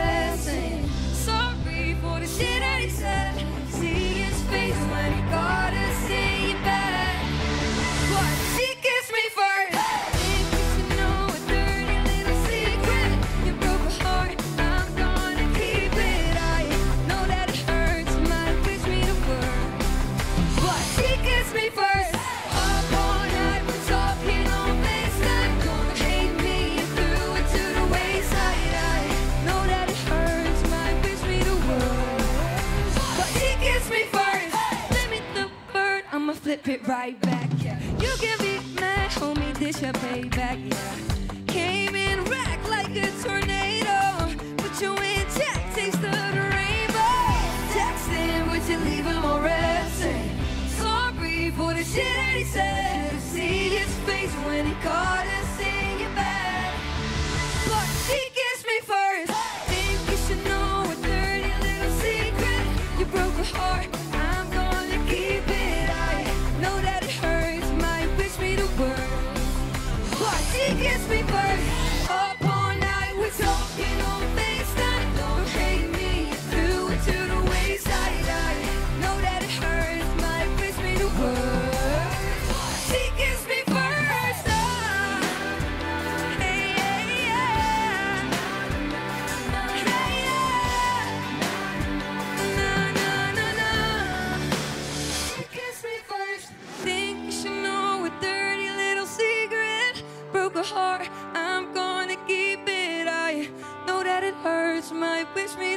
flip it right back. Yeah, you can be mad, homie, this your payback. Yeah, came in rack like a tornado. Put you in check, taste the rainbow. Texting, would you leave him on red? Sorry for the shit that he said. See his face when he caught us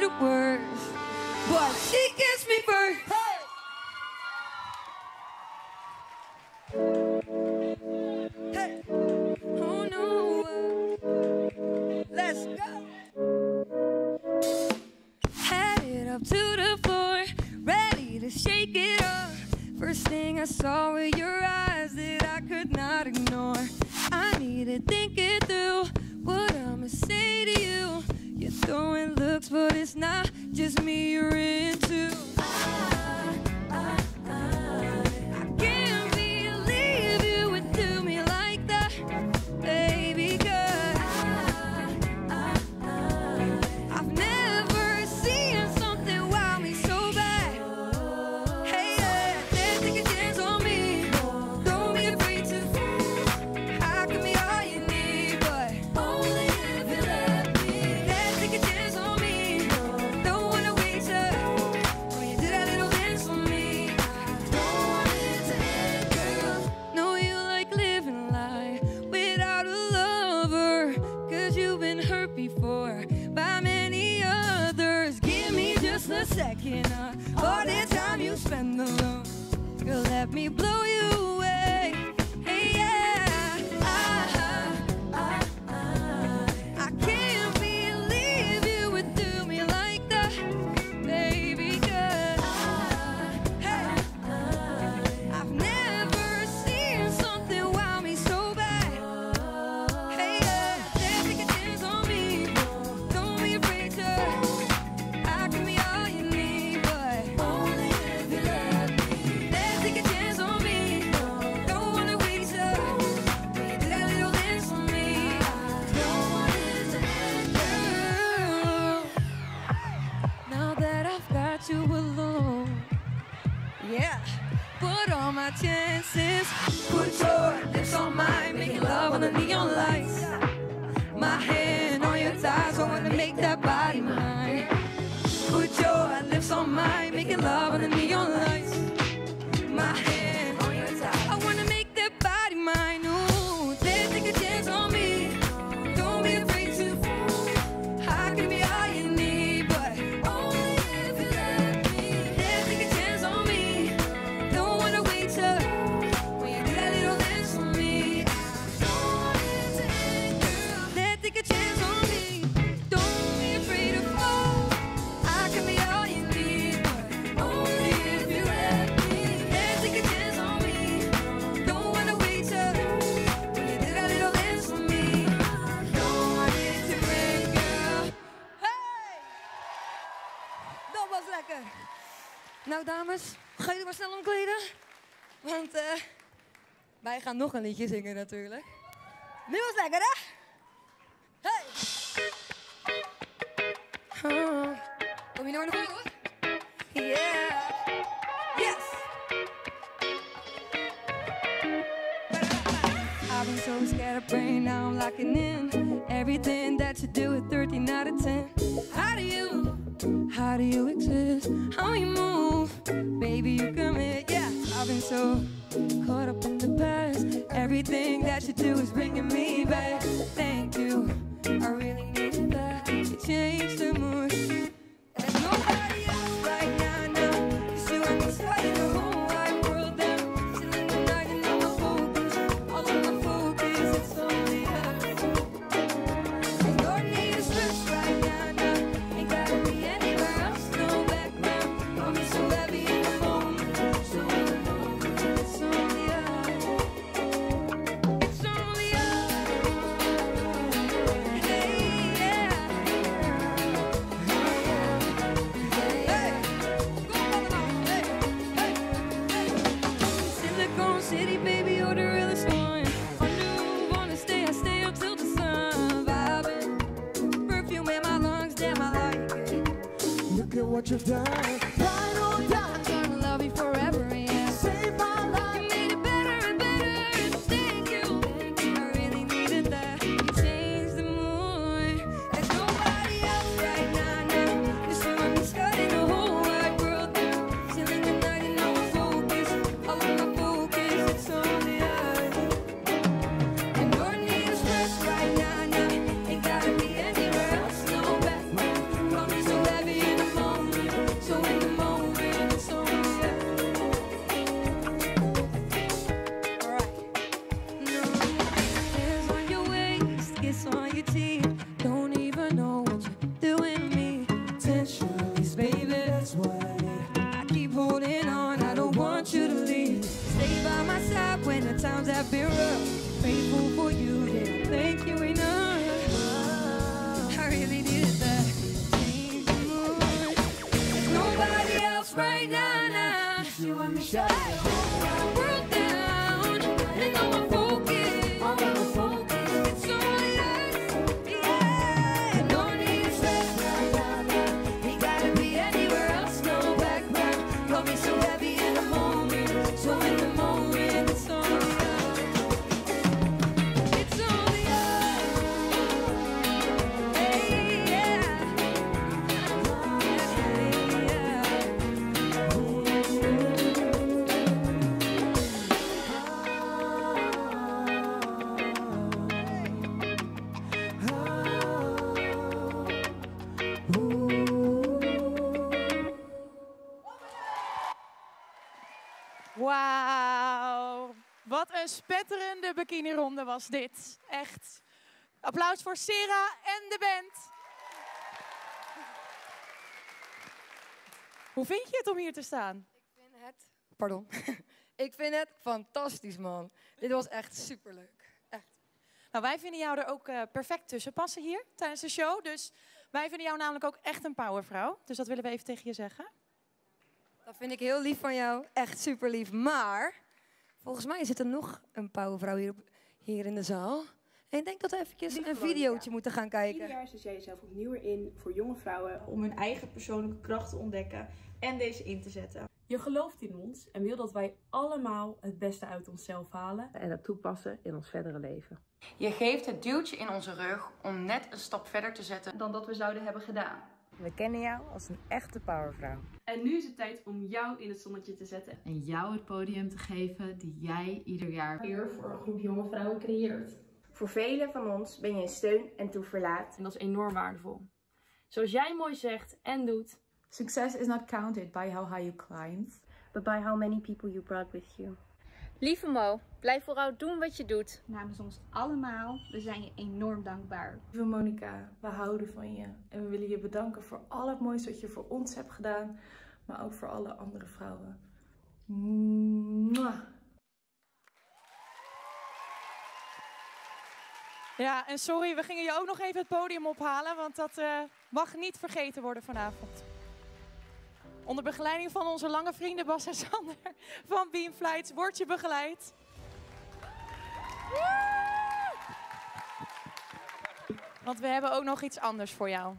the worst. But she kissed me first. Hey. Hey! Oh no. Uh, let's go. Headed up to the floor, ready to shake it off. First thing I saw were your eyes that I could not ignore. I need to think it through what I'ma say to you. You're throwing but it's not just me you're into. nog een liedje zingen natuurlijk. Nu was lekker, hè? Hey! Ah. Kom je nou nog hoor? Yeah! Yes! I've been so scared of brain, now I'm locking in Everything that you do at 13 out of 10 How do you, how do you exist? How you move? Baby, you in, yeah I've been so Caught up in the past. Everything that you do is bringing me back. Thank you. I really needed that You changed the mood. what you've done. times have been rough. Grateful for you, yeah. Thank you enough. I really needed that. There's nobody else right now, now. You want me shut bikinironde was dit. Echt. Applaus voor Sarah en de band. Hoe vind je het om hier te staan? het, pardon, ik vind het fantastisch, man. Dit was echt superleuk. Echt. Nou, wij vinden jou er ook eh, perfect tussen passen hier tijdens de show. Dus wij vinden jou namelijk ook echt een powervrouw. Dus dat willen we even tegen je zeggen. Dat vind ik heel lief van jou. Echt super lief. Maar volgens mij zit er nog een powervrouw hier, op- hier in de zaal. En ik denk dat we eventjes een videootje moeten gaan Ieder kijken. jaar zet jij jezelf opnieuw in voor jonge vrouwen om hun eigen persoonlijke kracht te ontdekken en deze in te zetten. Je gelooft in ons en wil dat wij allemaal het beste uit onszelf halen. en dat toepassen in ons verdere leven. Je geeft het duwtje in onze rug om net een stap verder te zetten dan dat we zouden hebben gedaan. We kennen jou als een echte powervrouw. En nu is het tijd om jou in het zonnetje te zetten. En jou het podium te geven die jij ieder jaar Weer voor een groep jonge vrouwen creëert. Voor velen van ons ben je een steun en toeverlaat. En dat is enorm waardevol. Zoals jij mooi zegt en doet. Success is not counted by how high you climbed, but by how many people you brought with you. Lieve Mo, blijf vooral doen wat je doet. Namens ons allemaal, we zijn je enorm dankbaar. Lieve Monica, we houden van je. En we willen je bedanken voor al het moois wat je voor ons hebt gedaan. Maar ook voor alle andere vrouwen. Mwah. Ja, en sorry, we gingen je ook nog even het podium ophalen, want dat eh, mag niet vergeten worden vanavond. Onder begeleiding van onze lange vrienden Bas en Sander van Beam Flights wordt je begeleid. Want we hebben ook nog iets anders voor jou.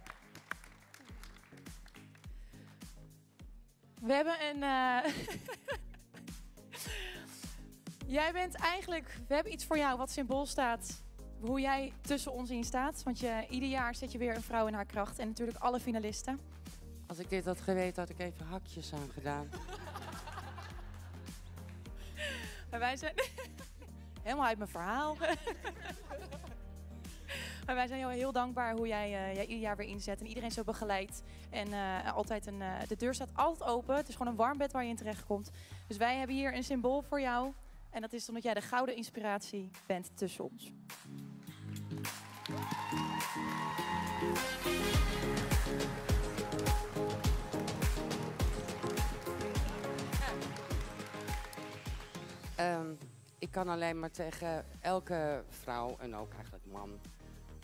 We hebben een. eh, Jij bent eigenlijk. We hebben iets voor jou wat symbool staat. Hoe jij tussen ons in staat. Want je, ieder jaar zet je weer een vrouw in haar kracht. En natuurlijk alle finalisten. Als ik dit had geweten, had ik even hakjes aan gedaan. Maar wij zijn. Helemaal uit mijn verhaal. maar wij zijn jou heel dankbaar hoe jij, eh, jij ieder jaar weer inzet. En iedereen zo begeleidt. En eh, altijd een, eh, de deur staat altijd open. Het is gewoon een warm bed waar je in terecht komt. Dus wij hebben hier een symbool voor jou. En dat is omdat jij de gouden inspiratie bent tussen ons. Ehm, ik kan alleen maar tegen elke vrouw en ook eigenlijk man,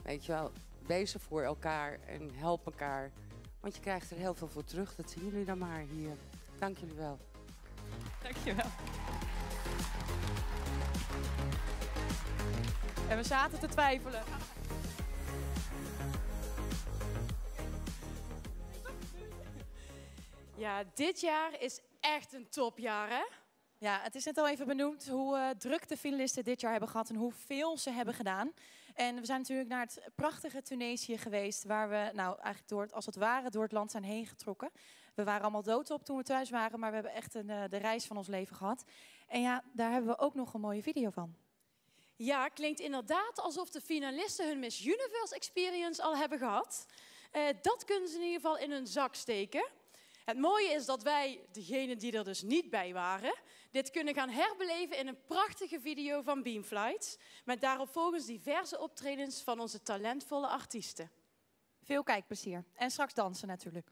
weet je wel, wees er voor elkaar en help elkaar. Want je krijgt er heel veel voor terug. Dat zien jullie dan maar hier. Dank jullie wel. Dankjewel. En we zaten te twijfelen. Ja, dit jaar is echt een topjaar, hè? Ja, het is net al even benoemd hoe eh, druk de finalisten dit jaar hebben gehad en hoeveel ze hebben gedaan. En we zijn natuurlijk naar het prachtige Tunesië geweest, waar we nou eigenlijk door het, als het ware door het land zijn heen getrokken. We waren allemaal doodop toen we thuis waren, maar we hebben echt een, eh, de reis van ons leven gehad. En ja, daar hebben we ook nog een mooie video van. Ja, klinkt inderdaad alsof de finalisten hun Miss Universe experience al hebben gehad. Eh, dat kunnen ze in ieder geval in hun zak steken. Het mooie is dat wij, degenen die er dus niet bij waren, dit kunnen gaan herbeleven in een prachtige video van Beamflights. Met daarop volgens diverse optredens van onze talentvolle artiesten. Veel kijkplezier. En straks dansen natuurlijk.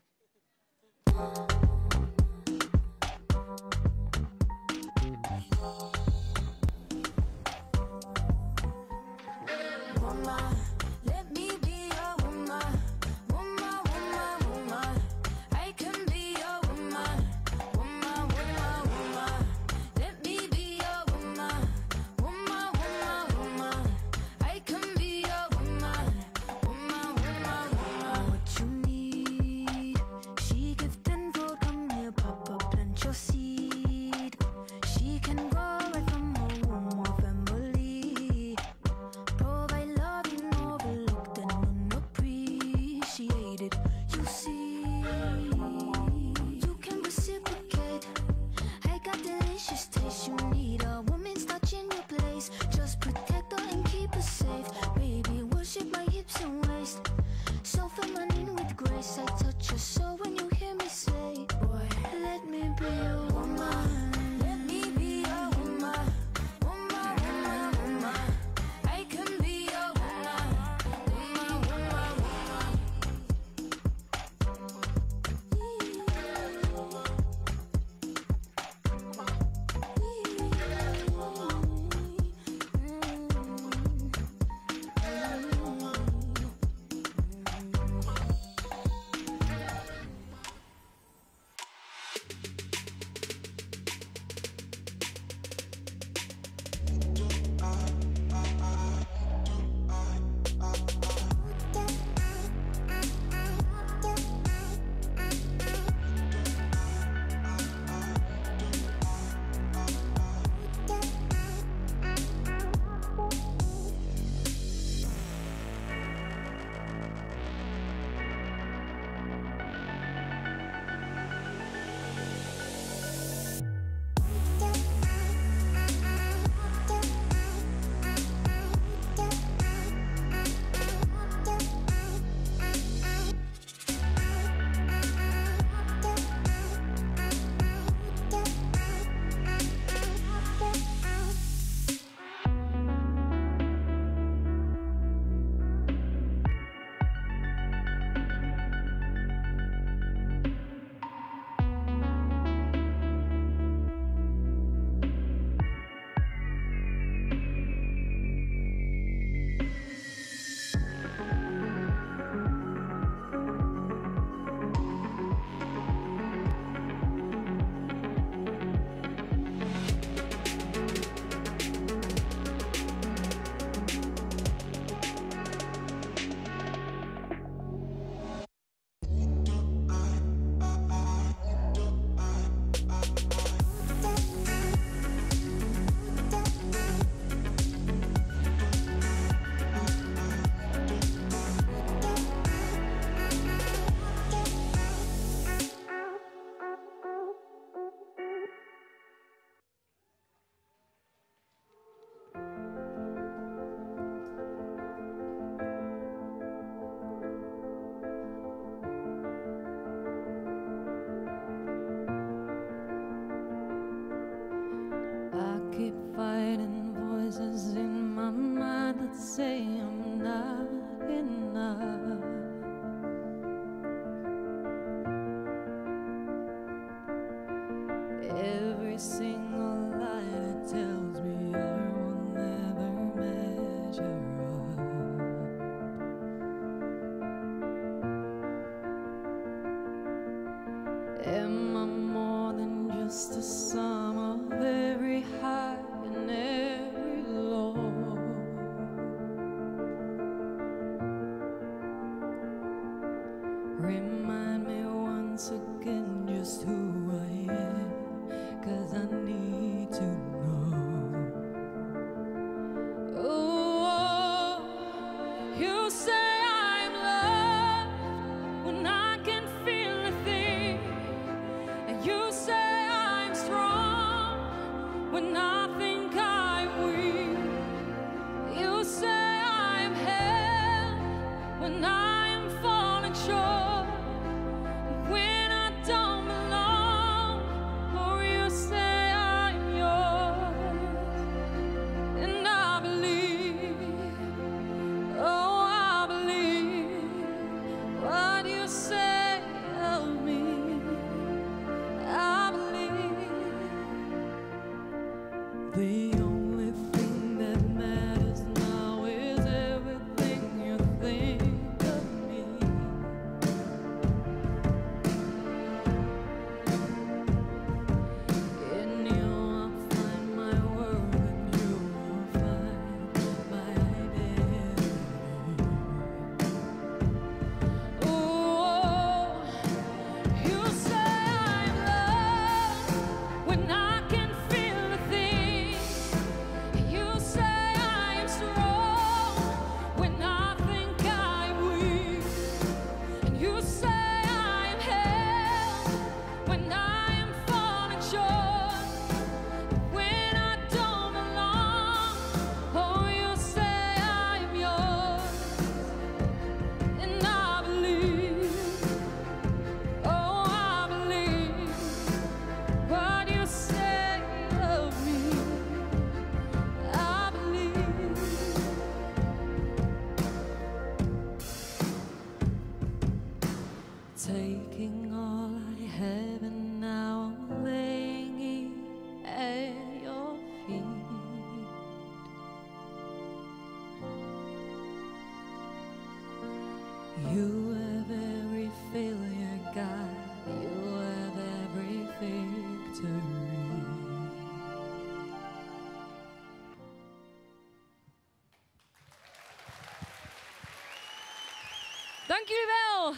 Dank jullie wel.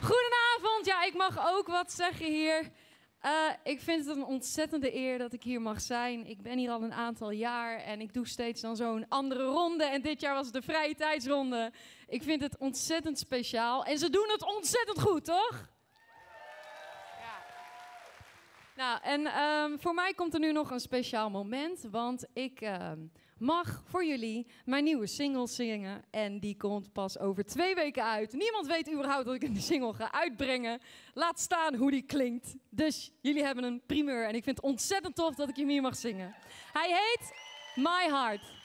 Goedenavond. Ja, ik mag ook wat zeggen hier. Eh, ik vind het een ontzettende eer dat ik hier mag zijn. Ik ben hier al een aantal jaar en ik doe steeds dan zo'n andere ronde. En dit jaar was het de vrije tijdsronde. Ik vind het ontzettend speciaal. En ze doen het ontzettend goed, toch? Nou, en ehm, voor mij komt er nu nog een speciaal moment, want ik ehm, mag voor jullie mijn nieuwe single zingen. En die komt pas over twee weken uit. Niemand weet überhaupt dat ik een single ga uitbrengen. Laat staan hoe die klinkt. Dus jullie hebben een primeur en ik vind het ontzettend tof dat ik hem hier mag zingen. Hij heet My Heart.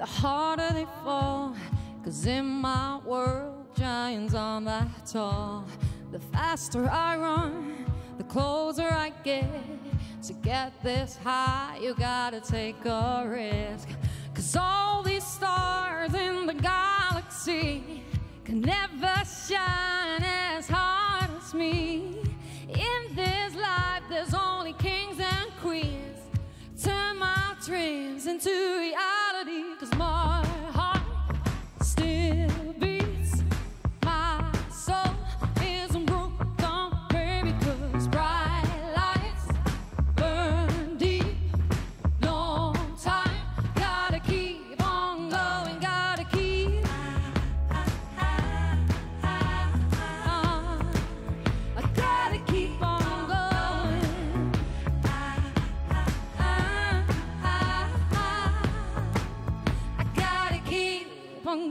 The harder they fall. Cause in my world, giants aren't that tall. The faster I run, the closer I get. To get this high, you gotta take a risk. Cause all these stars in the galaxy can never shine as hard as me. In this life, there's only kings and queens. Turn my dreams into reality.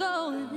going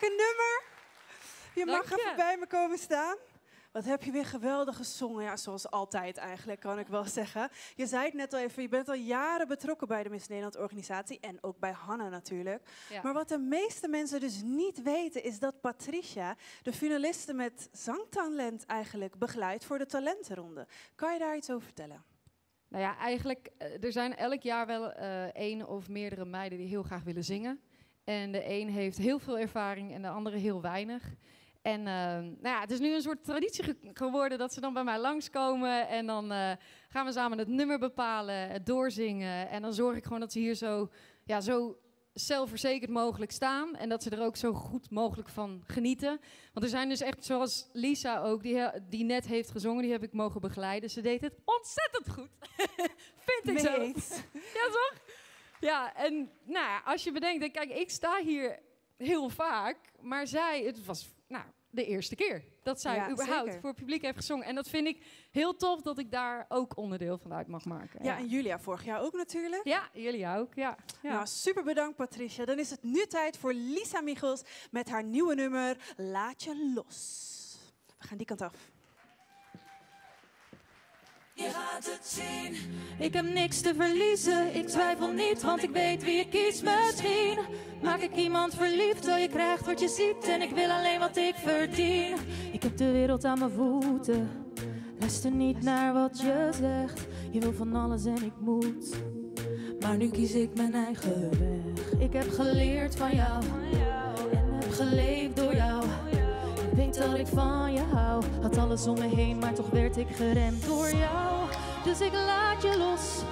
lekker nummer. Je mag je. even bij me komen staan. Wat heb je weer geweldig gezongen. Ja, zoals altijd eigenlijk, kan ik wel zeggen. Je zei het net al even, je bent al jaren betrokken bij de Miss Nederland organisatie. En ook bij Hanna natuurlijk. Ja. Maar wat de meeste mensen dus niet weten, is dat Patricia de finalisten met zangtalent eigenlijk begeleidt voor de talentenronde. Kan je daar iets over vertellen? Nou ja, eigenlijk, eh, er zijn elk jaar wel eh één of meerdere meiden die heel graag willen zingen. En de een heeft heel veel ervaring en de andere heel weinig. En eh, nou ja, het is nu een soort traditie ge- geworden dat ze dan bij mij langskomen. En dan eh, gaan we samen het nummer bepalen, het doorzingen. En dan zorg ik gewoon dat ze hier zo, ja, zo zelfverzekerd mogelijk staan. En dat ze er ook zo goed mogelijk van genieten. Want er zijn dus echt, zoals Lisa ook, die, die net heeft gezongen, die heb ik mogen begeleiden. Ze deed het ontzettend goed. Vind ik zo. Ja, toch? Ja, en nou ja, als je bedenkt, kijk, ik sta hier heel vaak, maar zij, het was nou, de eerste keer dat zij Ja, überhaupt zeker. voor het publiek heeft gezongen. En dat vind ik heel tof dat ik daar ook onderdeel van uit mag maken. Ja, en Julia vorig jaar ook natuurlijk. Ja, jullie ook, ja. ja. Nou, super bedankt Patricia. Dan is het nu tijd voor Lisa Michels met haar nieuwe nummer Laat je los. We gaan die kant af. Je gaat het zien. Ik heb niks te verliezen. Ik twijfel niet, want ik weet wie je kiest. Misschien maak ik iemand verliefd. Terwijl je krijgt wat je ziet. En ik wil alleen wat ik verdien. Ik heb de wereld aan mijn voeten. Luister niet naar wat je zegt. Je wil van alles en ik moet. Maar nu kies ik mijn eigen weg. Ik heb geleerd van jou. En heb geleefd door jou. Ik weet dat ik van je hou. Had alles om me heen, maar toch werd ik geremd door jou. Dus ik laat je los.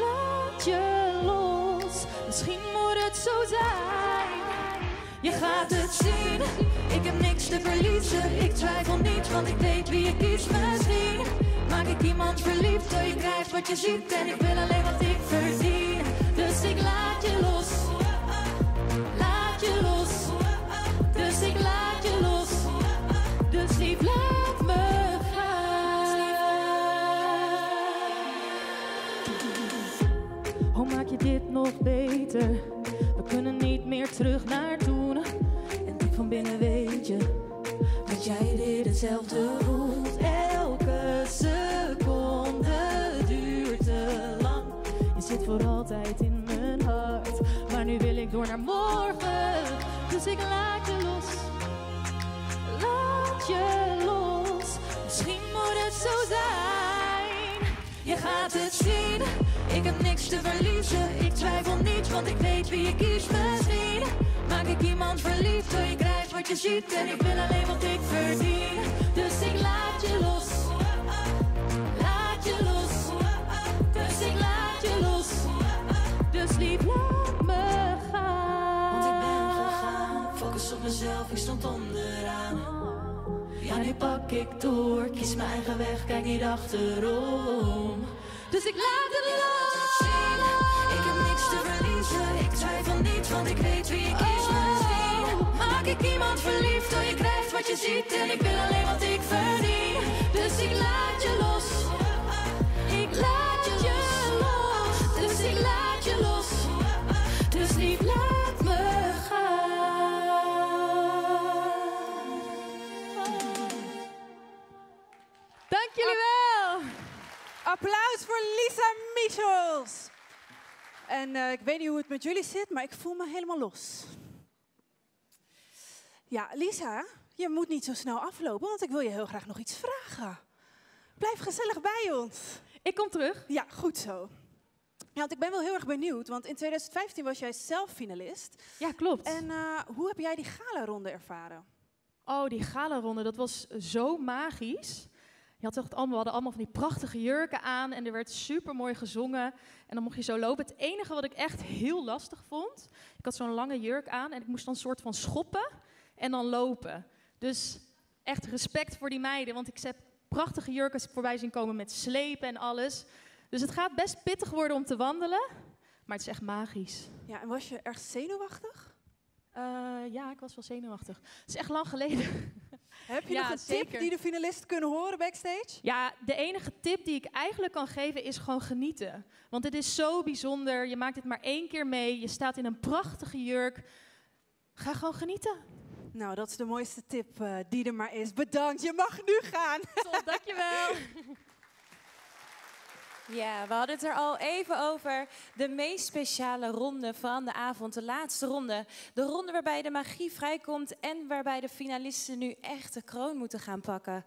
Laat je los. Misschien moet het zo zijn. Je gaat het zien. Ik heb niks te verliezen. Ik twijfel niet, want ik weet wie je kiest. Misschien maak ik iemand verliefd. Terwijl je krijgt wat je ziet. En ik wil alleen wat ik verdien. Dus ik laat je los. Laat je los. Dus ik laat je los. Dus lief, laat me gaan. Hoe maak je dit nog beter? We kunnen niet meer terug naar toen. En diep van binnen weet je dat jij dit hetzelfde voelt. Elke seconde duurt te lang. Je zit voor altijd in mijn hart. Maar nu wil ik door naar morgen. Dus ik laat je los. Laat je los. Misschien moet het zo zijn. Je gaat het zien. Ik heb niks te verliezen. Ik twijfel niet, want ik weet wie je kiest. Misschien maak ik iemand verliefd. Je krijgt wat je ziet. En ik wil alleen wat ik verdien. Dus ik laat je los. Mezelf, ik stond onderaan. Ja, nu pak ik door. Kies mijn eigen weg, kijk niet achterom. Dus ik laat het los. Ik heb niks te verliezen. Ik twijfel niet, want ik weet wie ik kies. Misschien maak ik iemand verliefd. Terwijl je krijgt wat je ziet. En ik wil alleen wat ik verdien. Dus ik laat je los. Ik laat je los. Dus ik laat je los. Dus lief, laat Dank jullie wel. Applaus voor Lisa Michels. En eh, ik weet niet hoe het met jullie zit, maar ik voel me helemaal los. Ja, Lisa, je moet niet zo snel aflopen, want ik wil je heel graag nog iets vragen. Blijf gezellig bij ons. Ik kom terug. Ja, goed zo. Ja, want ik ben wel heel erg benieuwd, want in 2015 was jij zelf finalist. Ja, klopt. En eh, hoe heb jij die gala-ronde ervaren? Oh, die galaronde, dat was zo magisch. Had echt allemaal, we hadden allemaal van die prachtige jurken aan en er werd super mooi gezongen. En dan mocht je zo lopen. Het enige wat ik echt heel lastig vond, ik had zo'n lange jurk aan en ik moest dan een soort van schoppen en dan lopen. Dus echt respect voor die meiden, want ik heb prachtige jurken voorbij zien komen met slepen en alles. Dus het gaat best pittig worden om te wandelen, maar het is echt magisch. Ja, en was je erg zenuwachtig? Eh, ja, ik was wel zenuwachtig. Het is echt lang geleden. Heb je Ja, nog een zeker. tip die de finalisten kunnen horen backstage? Ja, de enige tip die ik eigenlijk kan geven is gewoon genieten. Want het is zo bijzonder. Je maakt het maar één keer mee. Je staat in een prachtige jurk. Ga gewoon genieten. Nou, dat is de mooiste tip eh, die er maar is. Bedankt, je mag nu gaan. Top, dankjewel. Ja, we hadden het er al even over. De meest speciale ronde van de avond, de laatste ronde. De ronde waarbij de magie vrijkomt en waarbij de finalisten nu echt de kroon moeten gaan pakken.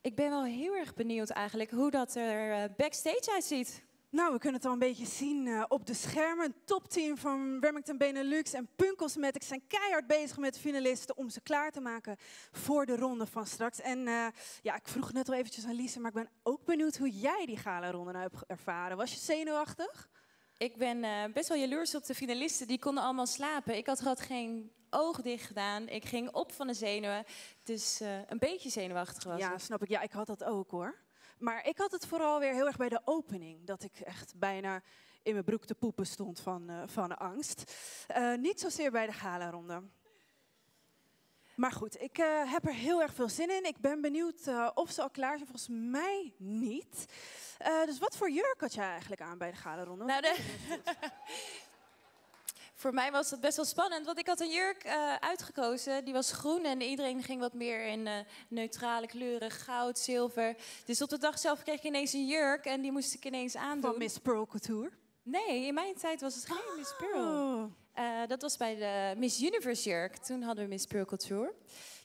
Ik ben wel heel erg benieuwd eigenlijk hoe dat er eh, backstage uitziet. Nou, we kunnen het al een beetje zien eh, op de schermen. Een topteam van Remington Benelux en Punk Cosmetics zijn keihard bezig met de finalisten om ze klaar te maken voor de ronde van straks. En eh, ja, ik vroeg net al eventjes aan Lise, maar ik ben ook benieuwd hoe jij die gala-ronde nou hebt ervaren. Was je zenuwachtig? Ik ben eh, best wel jaloers op de finalisten. Die konden allemaal slapen. Ik had, had geen oog dicht gedaan. Ik ging op van de zenuwen. Dus een beetje zenuwachtig was Ja, ik. snap ik. Ja, ik had dat ook hoor. Maar ik had het vooral weer heel erg bij de opening. Dat ik echt bijna in mijn broek te poepen stond van, eh, van angst. Eh, niet zozeer bij de gala-ronde. Maar goed, ik eh, heb er heel erg veel zin in. Ik ben benieuwd of ze al klaar zijn. Volgens mij niet. Dus wat voor jurk had jij eigenlijk aan bij de gala-ronde? Nou, de- Voor mij was dat best wel spannend, want ik had een jurk eh, uitgekozen. Die was groen en iedereen ging wat meer in eh, neutrale kleuren, goud, zilver. Dus op de dag zelf kreeg ik ineens een jurk en die moest ik ineens aandoen. Van Miss Pearl Couture? Nee, in mijn tijd was het geen Miss Pearl. Oh. Eh, dat was bij de Miss Universe jurk. Toen hadden we Miss Pearl Couture.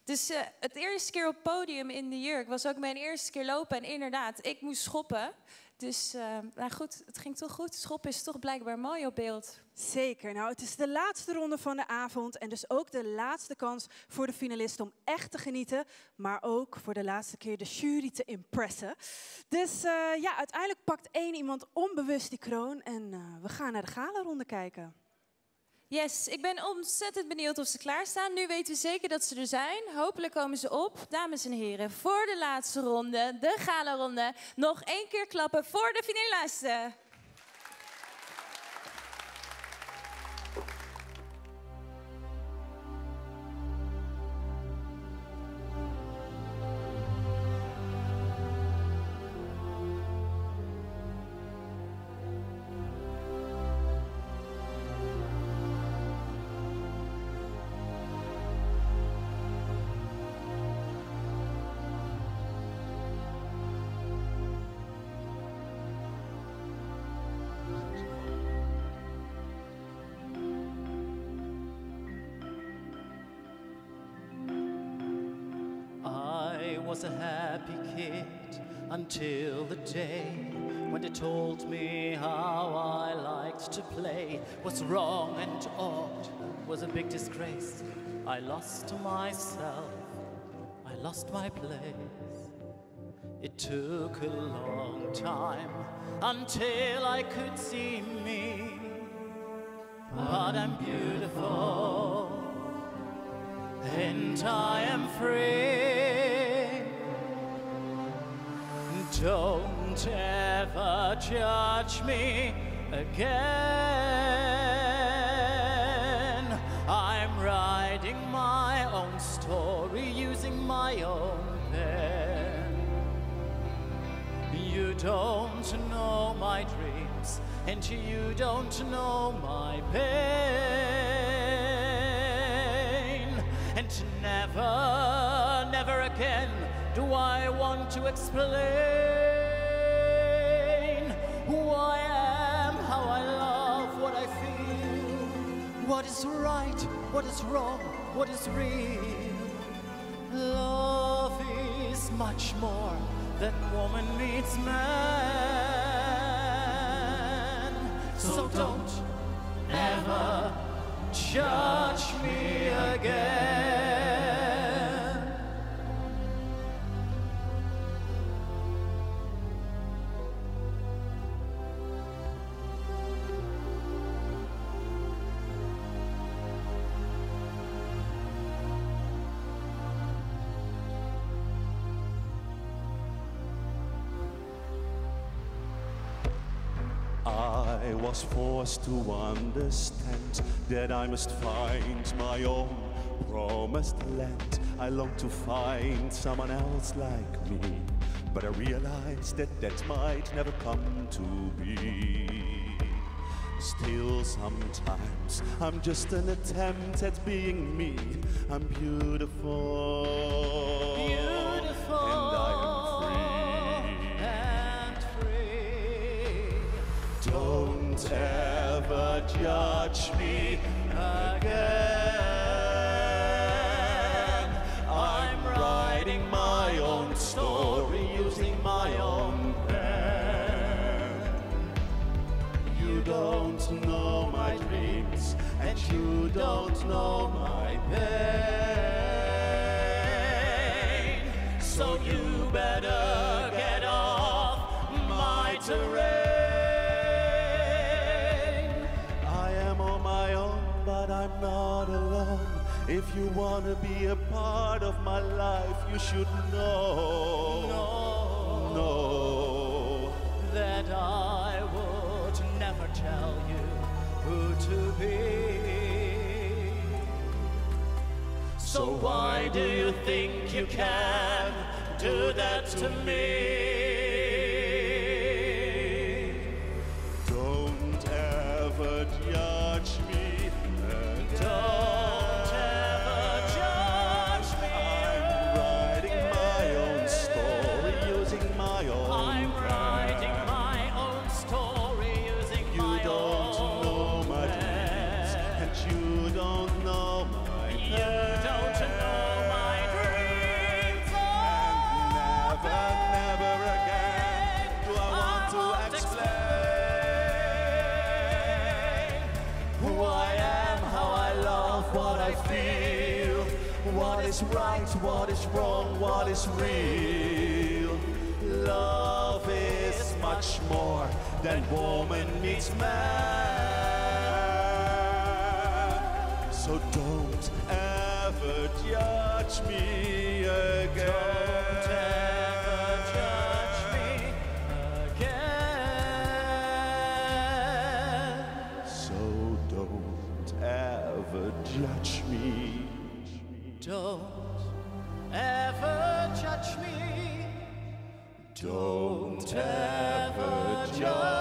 Dus het eerste keer op podium in de jurk was ook mijn eerste keer lopen. En inderdaad, ik moest schoppen. Dus, eh, nou goed, het ging toch goed. Schoppen is toch blijkbaar mooi op beeld. Zeker. Nou, het is de laatste ronde van de avond en dus ook de laatste kans voor de finalisten om echt te genieten, maar ook voor de laatste keer de jury te impressen. Dus eh, ja, uiteindelijk pakt één iemand onbewust die kroon en eh, we gaan naar de gala-ronde kijken. Yes, ik ben ontzettend benieuwd of ze klaarstaan. Nu weten we zeker dat ze er zijn. Hopelijk komen ze op. Dames en heren, voor de laatste ronde, de gala-ronde. Nog één keer klappen voor de finalisten. Day when they told me how I liked to play was wrong and odd, was a big disgrace. I lost myself, I lost my place. It took a long time until I could see me, but I'm beautiful and I am free. Don't ever judge me again. I'm writing my own story using my own pen. You don't know my dreams, and you don't know my pain. And never, never again do I want to explain who I am, how I love, what I feel, what is right, what is wrong, what is real. Love is much more than woman meets man. So don't ever judge me again. I was forced to understand that I must find my own promised land. I long to find someone else like me, but I realized that that might never come to be. Still, sometimes I'm just an attempt at being me. I'm beautiful. Beautiful judge me again. I'm writing my own story using my own pen. You don't know my dreams, and you don't know my pain. So you You wanna be a part of my life, you should know. Know that I would never tell you who to be. So why do you think you can do that to me? What is right, what is wrong, what is real. Love is much more than woman meets man. So don't ever judge me again. Ever judge me again So don't ever judge Don't ever judge me. Don't ever judge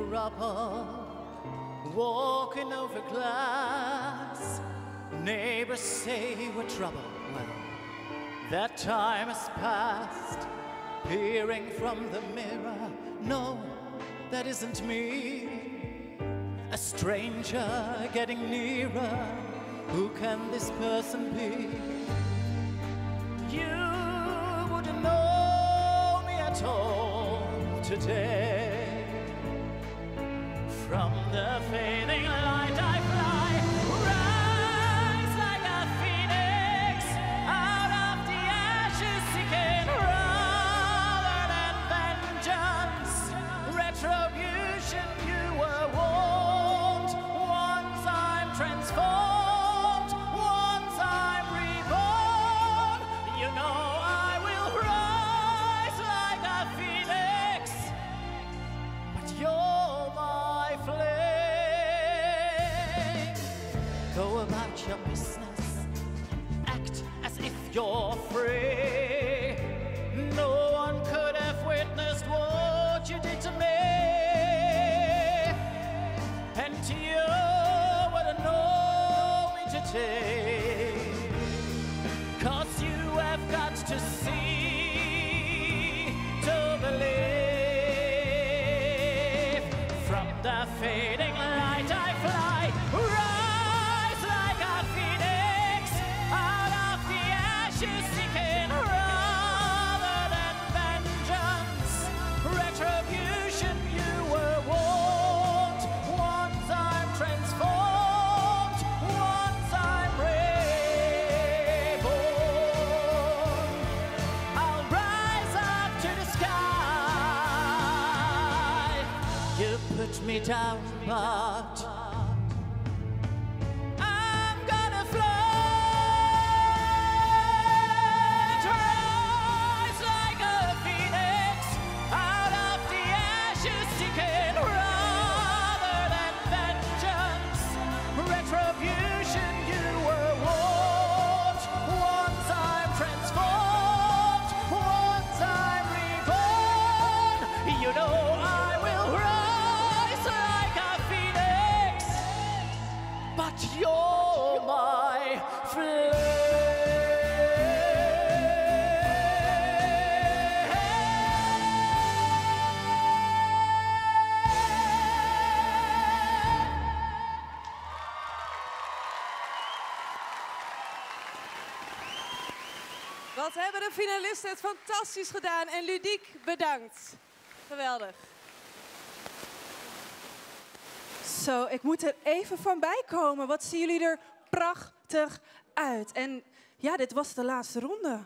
Rubble, walking over glass. Neighbors say we're trouble. Well, that time has passed. Peering from the mirror, no, that isn't me. A stranger getting nearer. Who can this person be? You wouldn't know me at all today. Know me down, but fantastisch gedaan. En Ludiek, bedankt. Geweldig. Zo, ik moet er even van bij komen. Wat zien jullie er prachtig uit. En ja, dit was de laatste ronde.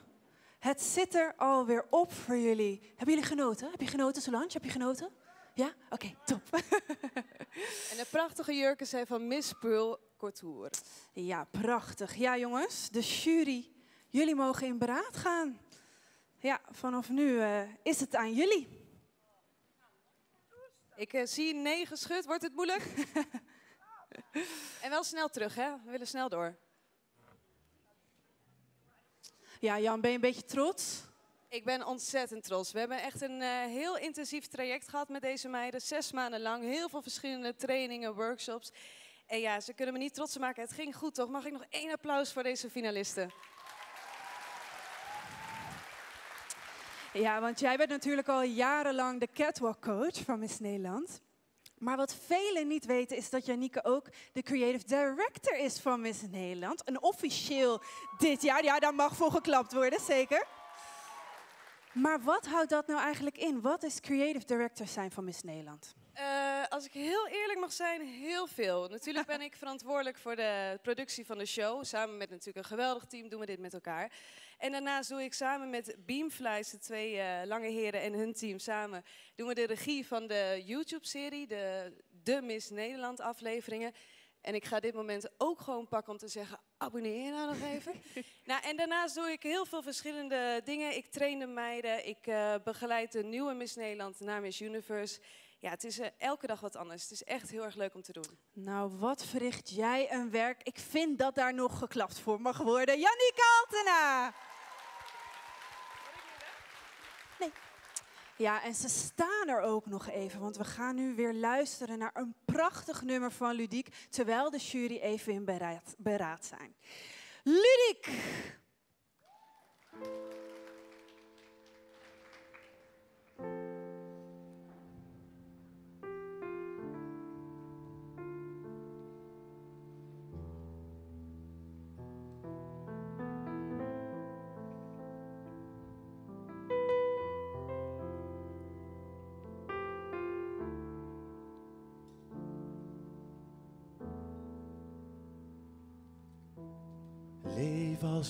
Het zit er alweer op voor jullie. Hebben jullie genoten? Heb je genoten, Solange? Heb je genoten? Ja? Oké, top. En de prachtige jurken zijn van Miss Pearl Couture. Ja, prachtig. Ja, jongens, de jury, jullie mogen in beraad gaan. Ja, vanaf nu eh, is het aan jullie. Ik eh, zie nee geschud. Wordt het moeilijk? en wel snel terug, hè? We willen snel door. Ja, Jan, ben je een beetje trots? Ik ben ontzettend trots. We hebben echt een eh, heel intensief traject gehad met deze meiden. Zes maanden lang. Heel veel verschillende trainingen, workshops. En ja, ze kunnen me niet trots maken. Het ging goed, toch? Mag ik nog één applaus voor deze finalisten? Ja, want jij bent natuurlijk al jarenlang de catwalk coach van Miss Nederland. Maar wat velen niet weten is dat Janieke ook de creative director is van Miss Nederland. En officieel dit jaar, ja, daar mag voor geklapt worden, zeker. Maar wat houdt dat nou eigenlijk in? Wat is creative director zijn van Miss Nederland? Eh, als ik heel eerlijk mag zijn, heel veel. Natuurlijk ben ik verantwoordelijk voor de productie van de show. Samen met natuurlijk een geweldig team doen we dit met elkaar. En daarnaast doe ik samen met Beamflies, de twee eh, lange heren en hun team samen, doen we de regie van de YouTube-serie, de, de Miss Nederland afleveringen. En ik ga dit moment ook gewoon pakken om te zeggen, abonneer je nou nog even. nou, en daarnaast doe ik heel veel verschillende dingen. Ik train de meiden, ik eh, begeleid de nieuwe Miss Nederland naar Miss Universe. Ja, het is eh, elke dag wat anders. Het is echt heel erg leuk om te doen. Nou, wat verricht jij een werk? Ik vind dat daar nog geklapt voor mag worden. Jannieke Altena! Ja, en ze staan er ook nog even, want we gaan nu weer luisteren naar een prachtig nummer van Ludiek, terwijl de jury even in beraad, beraad zijn. Ludiek!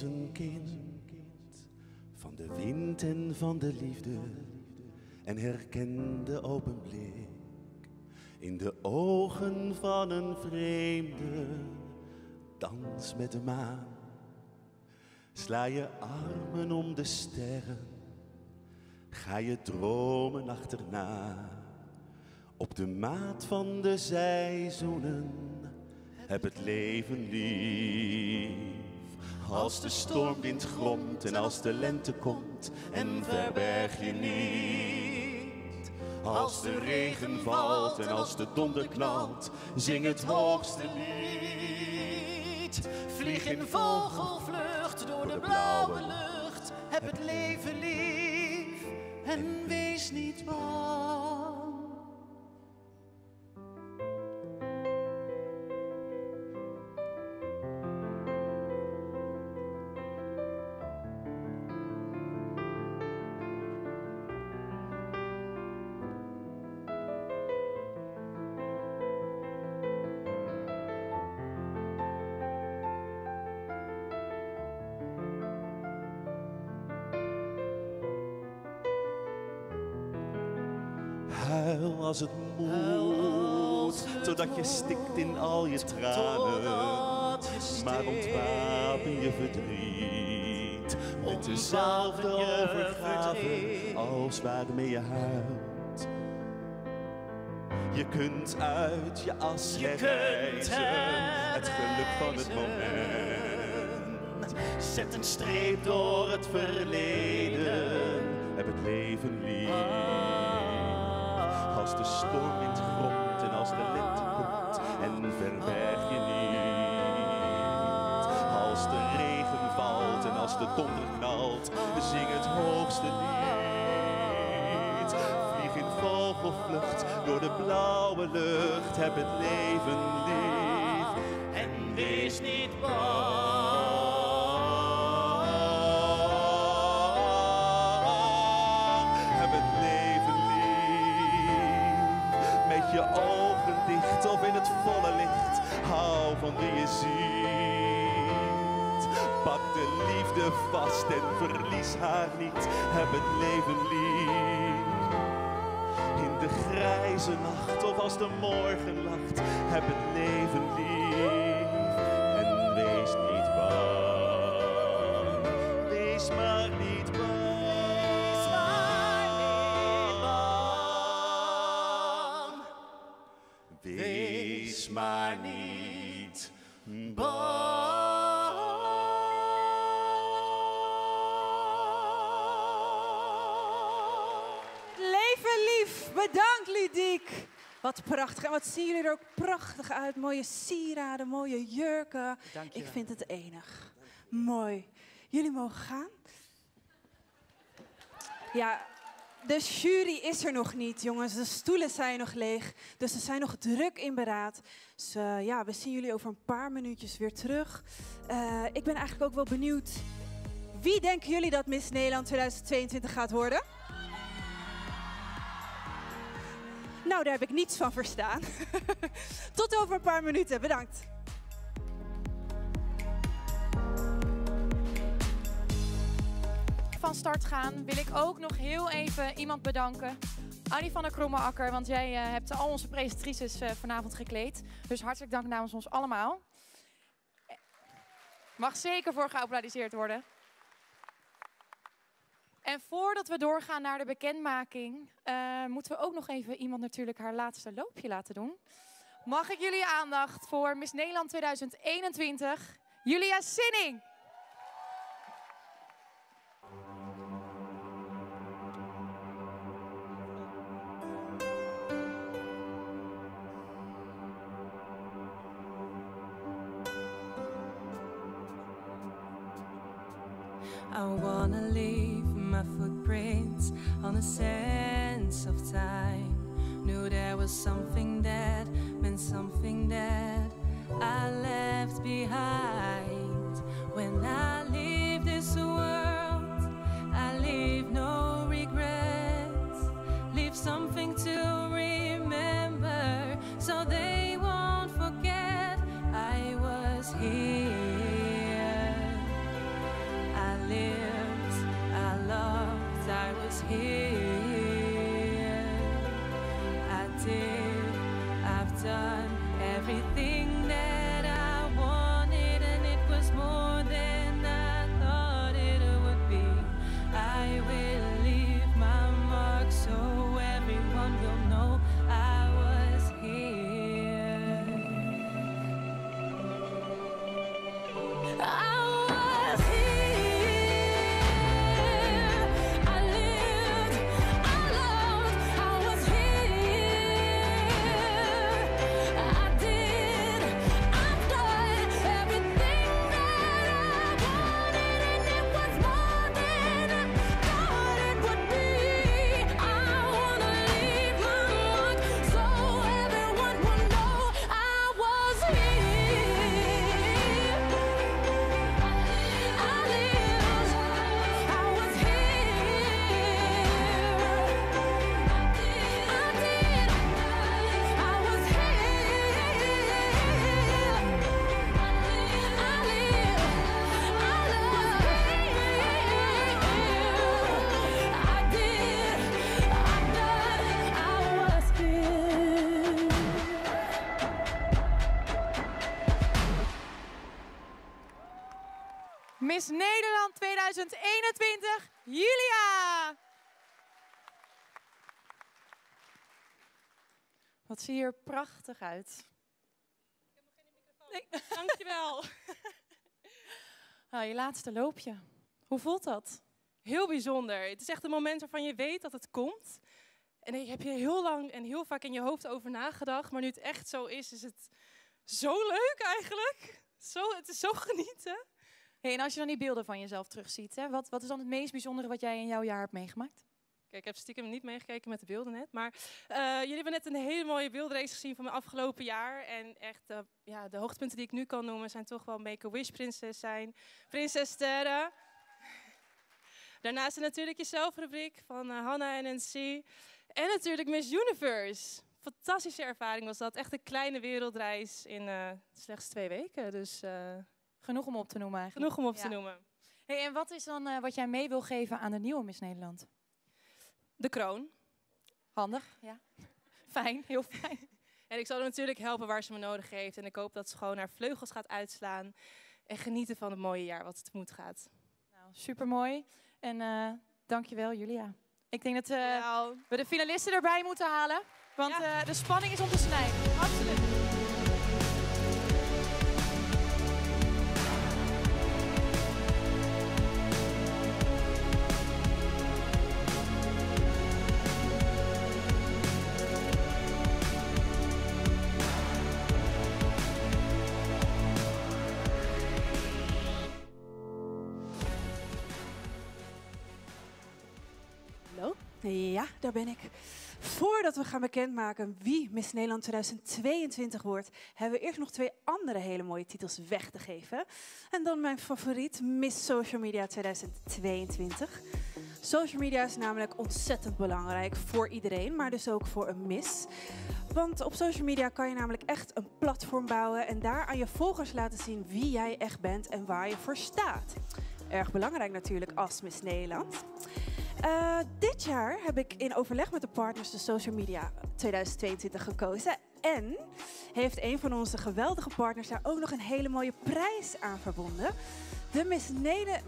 Een kind van de wind en van de liefde. En herken de open blik in de ogen van een vreemde. Dans met de maan. Sla je armen om de sterren. Ga je dromen achterna. Op de maat van de seizoenen. Heb het leven lief. Als de stormwind gromt en als de lente komt en verberg je niet. Als de regen valt en als de donder knalt, zing het hoogste lied. Vlieg in vogelvlucht door de blauwe lucht. Heb het leven lief en wees niet bang. Als het dood, totdat je stikt in al je tranen. Maar ontwapen je verdriet met dezelfde overgave als waarmee je huilt. Je kunt uit je as herreizen, het geluk van het moment. Zet een streep door het verleden, heb het leven lief. Als de stormwind gromt en als de lente komt en verberg je niet. Als de regen valt en als de donder knalt, zing het hoogste lied. Vlieg in vogelvlucht door de blauwe lucht, heb het leven lief. En wees niet bang. Liefde vast en verlies haar niet. Heb het leven lief. In de grijze nacht of als de morgen lacht. Heb het leven lief. En wees niet bang. Wees maar niet bang. Wees maar niet Wat prachtig. En wat zien jullie er ook prachtig uit. Mooie sieraden, mooie jurken. Ik vind het enig. Mooi. Jullie mogen gaan. Ja, de jury is er nog niet, jongens. De stoelen zijn nog leeg. Dus ze zijn nog druk in beraad. Dus eh, ja, we zien jullie over een paar minuutjes weer terug. Eh, ik ben eigenlijk ook wel benieuwd. Wie denken jullie dat Miss Nederland 2022 gaat worden? Nou, daar heb ik niets van verstaan. Tot over een paar minuten. Bedankt. Van start gaan wil ik ook nog heel even iemand bedanken. Annie van der Krommeakker, want jij eh, hebt al onze presentatrices eh, vanavond gekleed. Dus hartelijk dank namens ons allemaal. Mag zeker voor geapplaudiseerd worden. En voordat we doorgaan naar de bekendmaking, eh, moeten we ook nog even iemand natuurlijk haar laatste loopje laten doen. Mag ik jullie aandacht voor Miss Nederland 2021, Julia Sinning. On the sands of time. Knew there was something that meant something that I left behind. When I leave this world, Zie je er prachtig uit. Nee, dankjewel. Nou, je laatste loopje. Hoe voelt dat? Heel bijzonder. Het is echt een moment waarvan je weet dat het komt. En daar heb je heel lang en heel vaak in je hoofd over nagedacht. Maar nu het echt zo is, is het zo leuk eigenlijk. Zo, het is zo genieten. Hey, en als je dan die beelden van jezelf terugziet, hè, wat, wat is dan het meest bijzondere wat jij in jouw jaar hebt meegemaakt? Kijk, ik heb stiekem niet meegekeken met de beelden net. Maar eh, jullie hebben net een hele mooie beeldrace gezien van mijn afgelopen jaar. En echt, eh, ja, de hoogtepunten die ik nu kan noemen zijn toch wel Make-A-Wish prinses zijn. Prinses Sterren. Daarnaast natuurlijk je zelfrubriek van uh, Hanna en NC. En natuurlijk Miss Universe. Fantastische ervaring was dat. Echt een kleine wereldreis in eh, slechts twee weken. Dus eh, Genoeg om op te noemen eigenlijk. genoeg om op te noemen. Hey, en wat is dan eh, wat jij mee wil geven aan de nieuwe Miss Nederland? De kroon. Handig, ja. Fijn, heel fijn. En ik zal haar natuurlijk helpen waar ze me nodig heeft. En ik hoop dat ze gewoon haar vleugels gaat uitslaan. En genieten van het mooie jaar wat het tegemoet gaat. Nou, supermooi. En eh dankjewel, Julia. Ik denk dat eh, we de finalisten erbij moeten halen. Want eh, de spanning is om te snijden. Absoluut. Ben ik. Voordat we gaan bekendmaken wie Miss Nederland 2022 wordt, hebben we eerst nog twee andere hele mooie titels weg te geven. En dan mijn favoriet, Miss Social Media 2022. Social media is namelijk ontzettend belangrijk voor iedereen, maar dus ook voor een Miss. Want op social media kan je namelijk echt een platform bouwen en daar aan je volgers laten zien wie jij echt bent en waar je voor staat. Erg belangrijk natuurlijk als Miss Nederland. Eh, dit jaar heb ik in overleg met de partners de Social Media 2022 gekozen. En heeft een van onze geweldige partners daar ook nog een hele mooie prijs aan verbonden. De Miss,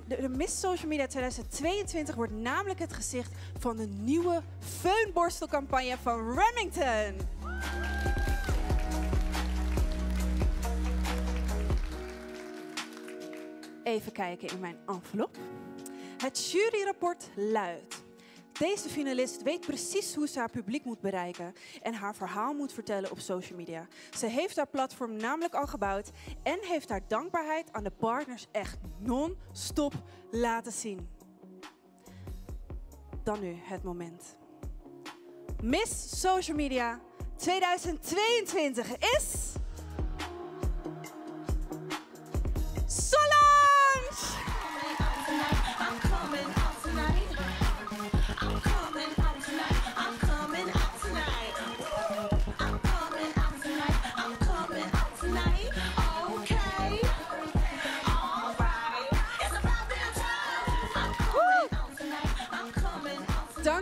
de Miss Social Media 2022 wordt namelijk het gezicht van de nieuwe feunborstelcampagne van Remington. Even kijken in mijn envelop. Het juryrapport luidt. Deze finalist weet precies hoe ze haar publiek moet bereiken en haar verhaal moet vertellen op social media. Ze heeft haar platform namelijk al gebouwd en heeft haar dankbaarheid aan de partners echt non-stop laten zien. Dan nu het moment. Miss Social Media 2022 is. Solange!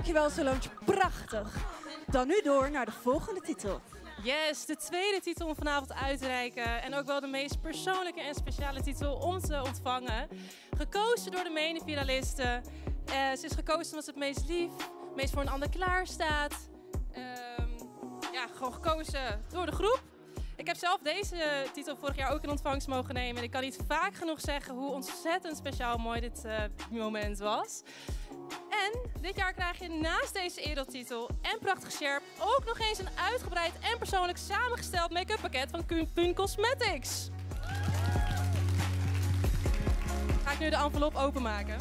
Dankjewel Solange, prachtig. Dan nu door naar de volgende titel. Yes, de tweede titel om vanavond uit te reiken. En ook wel de meest persoonlijke en speciale titel om te ontvangen. Gekozen door de mede-finalisten. Eh, ze is gekozen omdat ze het meest lief, meest voor een ander klaar staat. Ehm, ja, gewoon gekozen door de groep. Ik heb zelf deze titel vorig jaar ook in ontvangst mogen nemen. En ik kan niet vaak genoeg zeggen hoe ontzettend speciaal mooi dit eh, moment was. En dit jaar krijg je naast deze edeltitel en prachtige sjerp ook nog eens een uitgebreid en persoonlijk samengesteld make-up pakket van Pun Cosmetics. Ga ik nu de envelop openmaken.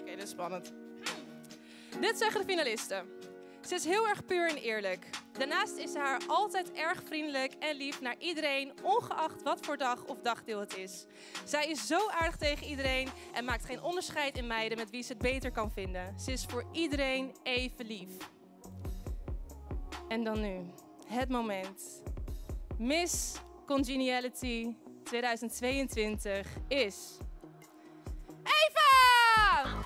Oké, dit is spannend. Dit zeggen de finalisten. Ze is heel erg puur en eerlijk. Daarnaast is ze haar altijd erg vriendelijk en lief naar iedereen, ongeacht wat voor dag of dagdeel het is. Zij is zo aardig tegen iedereen en maakt geen onderscheid in meiden met wie ze het beter kan vinden. Ze is voor iedereen even lief. En dan nu, het moment. Miss Congeniality 2022 is... Eva!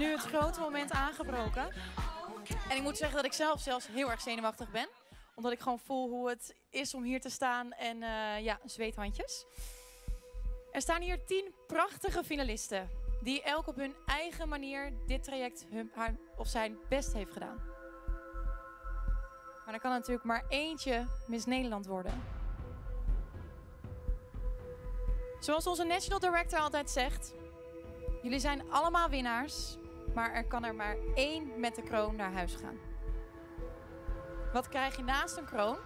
Nu het grote moment aangebroken. En ik moet zeggen dat ik zelf zelfs heel erg zenuwachtig ben. Omdat ik gewoon voel hoe het is om hier te staan en eh, ja, zweethandjes. Er staan hier tien prachtige finalisten. Die elk op hun eigen manier dit traject hun, haar of zijn best heeft gedaan. Maar er kan natuurlijk maar eentje Miss Nederland worden. Zoals onze National Director altijd zegt, jullie zijn allemaal winnaars, maar er kan er maar één met de kroon naar huis gaan. Wat krijg je naast een kroon?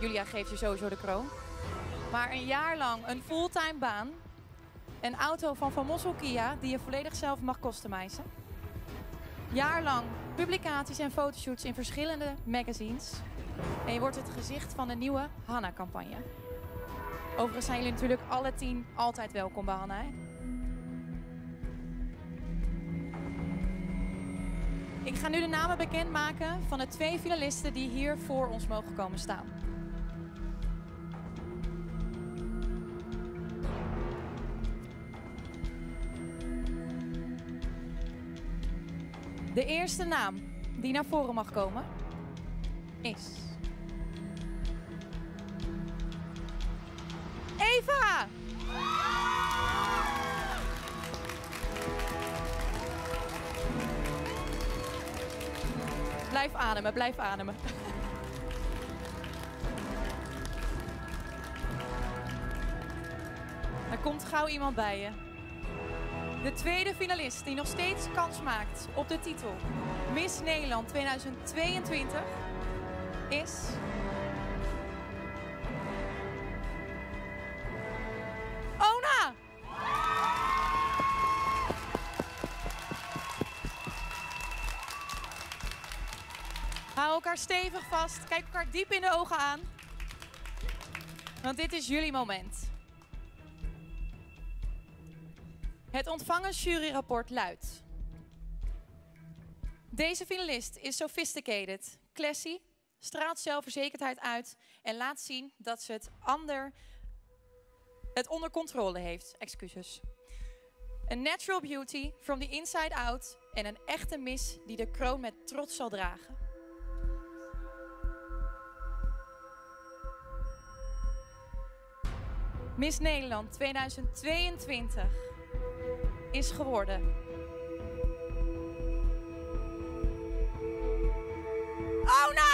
Julia geeft je sowieso de kroon. Maar een jaar lang een fulltime baan, een auto van Van Mossel Kia die je volledig zelf mag customizen. Jaarlang publicaties en fotoshoots in verschillende magazines. En je wordt het gezicht van de nieuwe Hanna-campagne. Overigens zijn jullie natuurlijk alle tien altijd welkom bij Hanna. hè? Ik ga nu de namen bekendmaken van de twee finalisten die hier voor ons mogen komen staan. De eerste naam die naar voren mag komen is. Ademen, blijf ademen. Er komt gauw iemand bij je. De tweede finalist die nog steeds kans maakt op de titel Miss Nederland 2022 is. Vast. Kijk elkaar diep in de ogen aan. Want dit is jullie moment. Het ontvangen juryrapport luidt. Deze finalist is sophisticated, classy, straalt zelfverzekerdheid uit en laat zien dat ze het, ander, het onder controle heeft. Excuses. Een natural beauty from the inside out en een echte miss die de kroon met trots zal dragen. Miss Nederland 2022 is geworden. Ona! Zie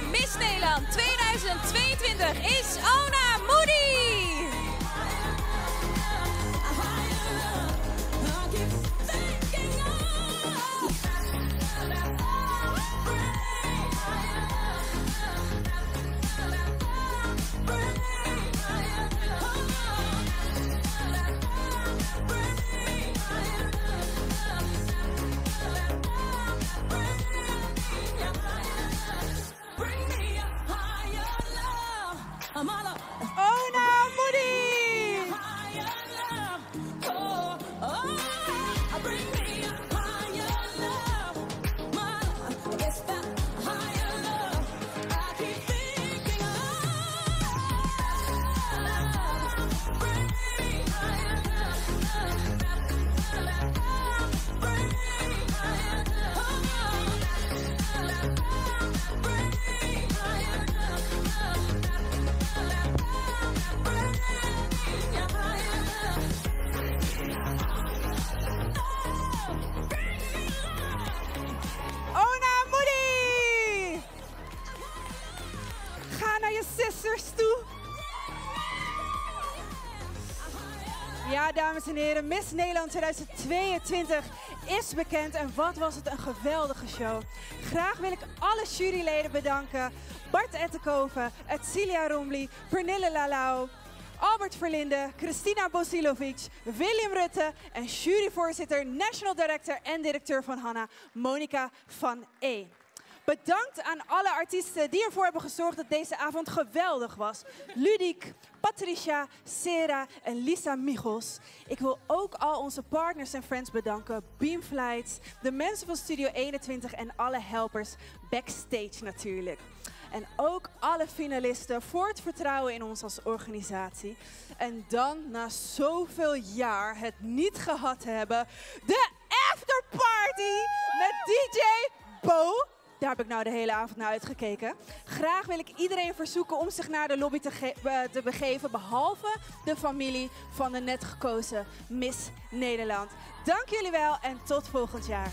Miss Nederland 2022 is Ona Moody! Miss Nederland 2022 is bekend en wat was het een geweldige show. Graag wil ik alle juryleden bedanken. Bart Ettenkoven, Etcilia Romli, Pernille Lalau, Albert Verlinde, Christina Bosilovic, William Rutte en juryvoorzitter, national director en directeur van Hanna, Monica van E. Bedankt aan alle artiesten die ervoor hebben gezorgd dat deze avond geweldig was. Ludiek, Patricia, Sera en Lisa Michels. Ik wil ook al onze partners en friends bedanken. Beamflights, de mensen van Studio 21 en alle helpers backstage natuurlijk. En ook alle finalisten voor het vertrouwen in ons als organisatie. En dan, na zoveel jaar het niet gehad hebben, de afterparty met DJ Bo. Daar heb ik nou de hele avond naar uitgekeken. Graag wil ik iedereen verzoeken om zich naar de lobby te, eh, te begeven, behalve de familie van de net gekozen Miss Nederland. Dank jullie wel en tot volgend jaar.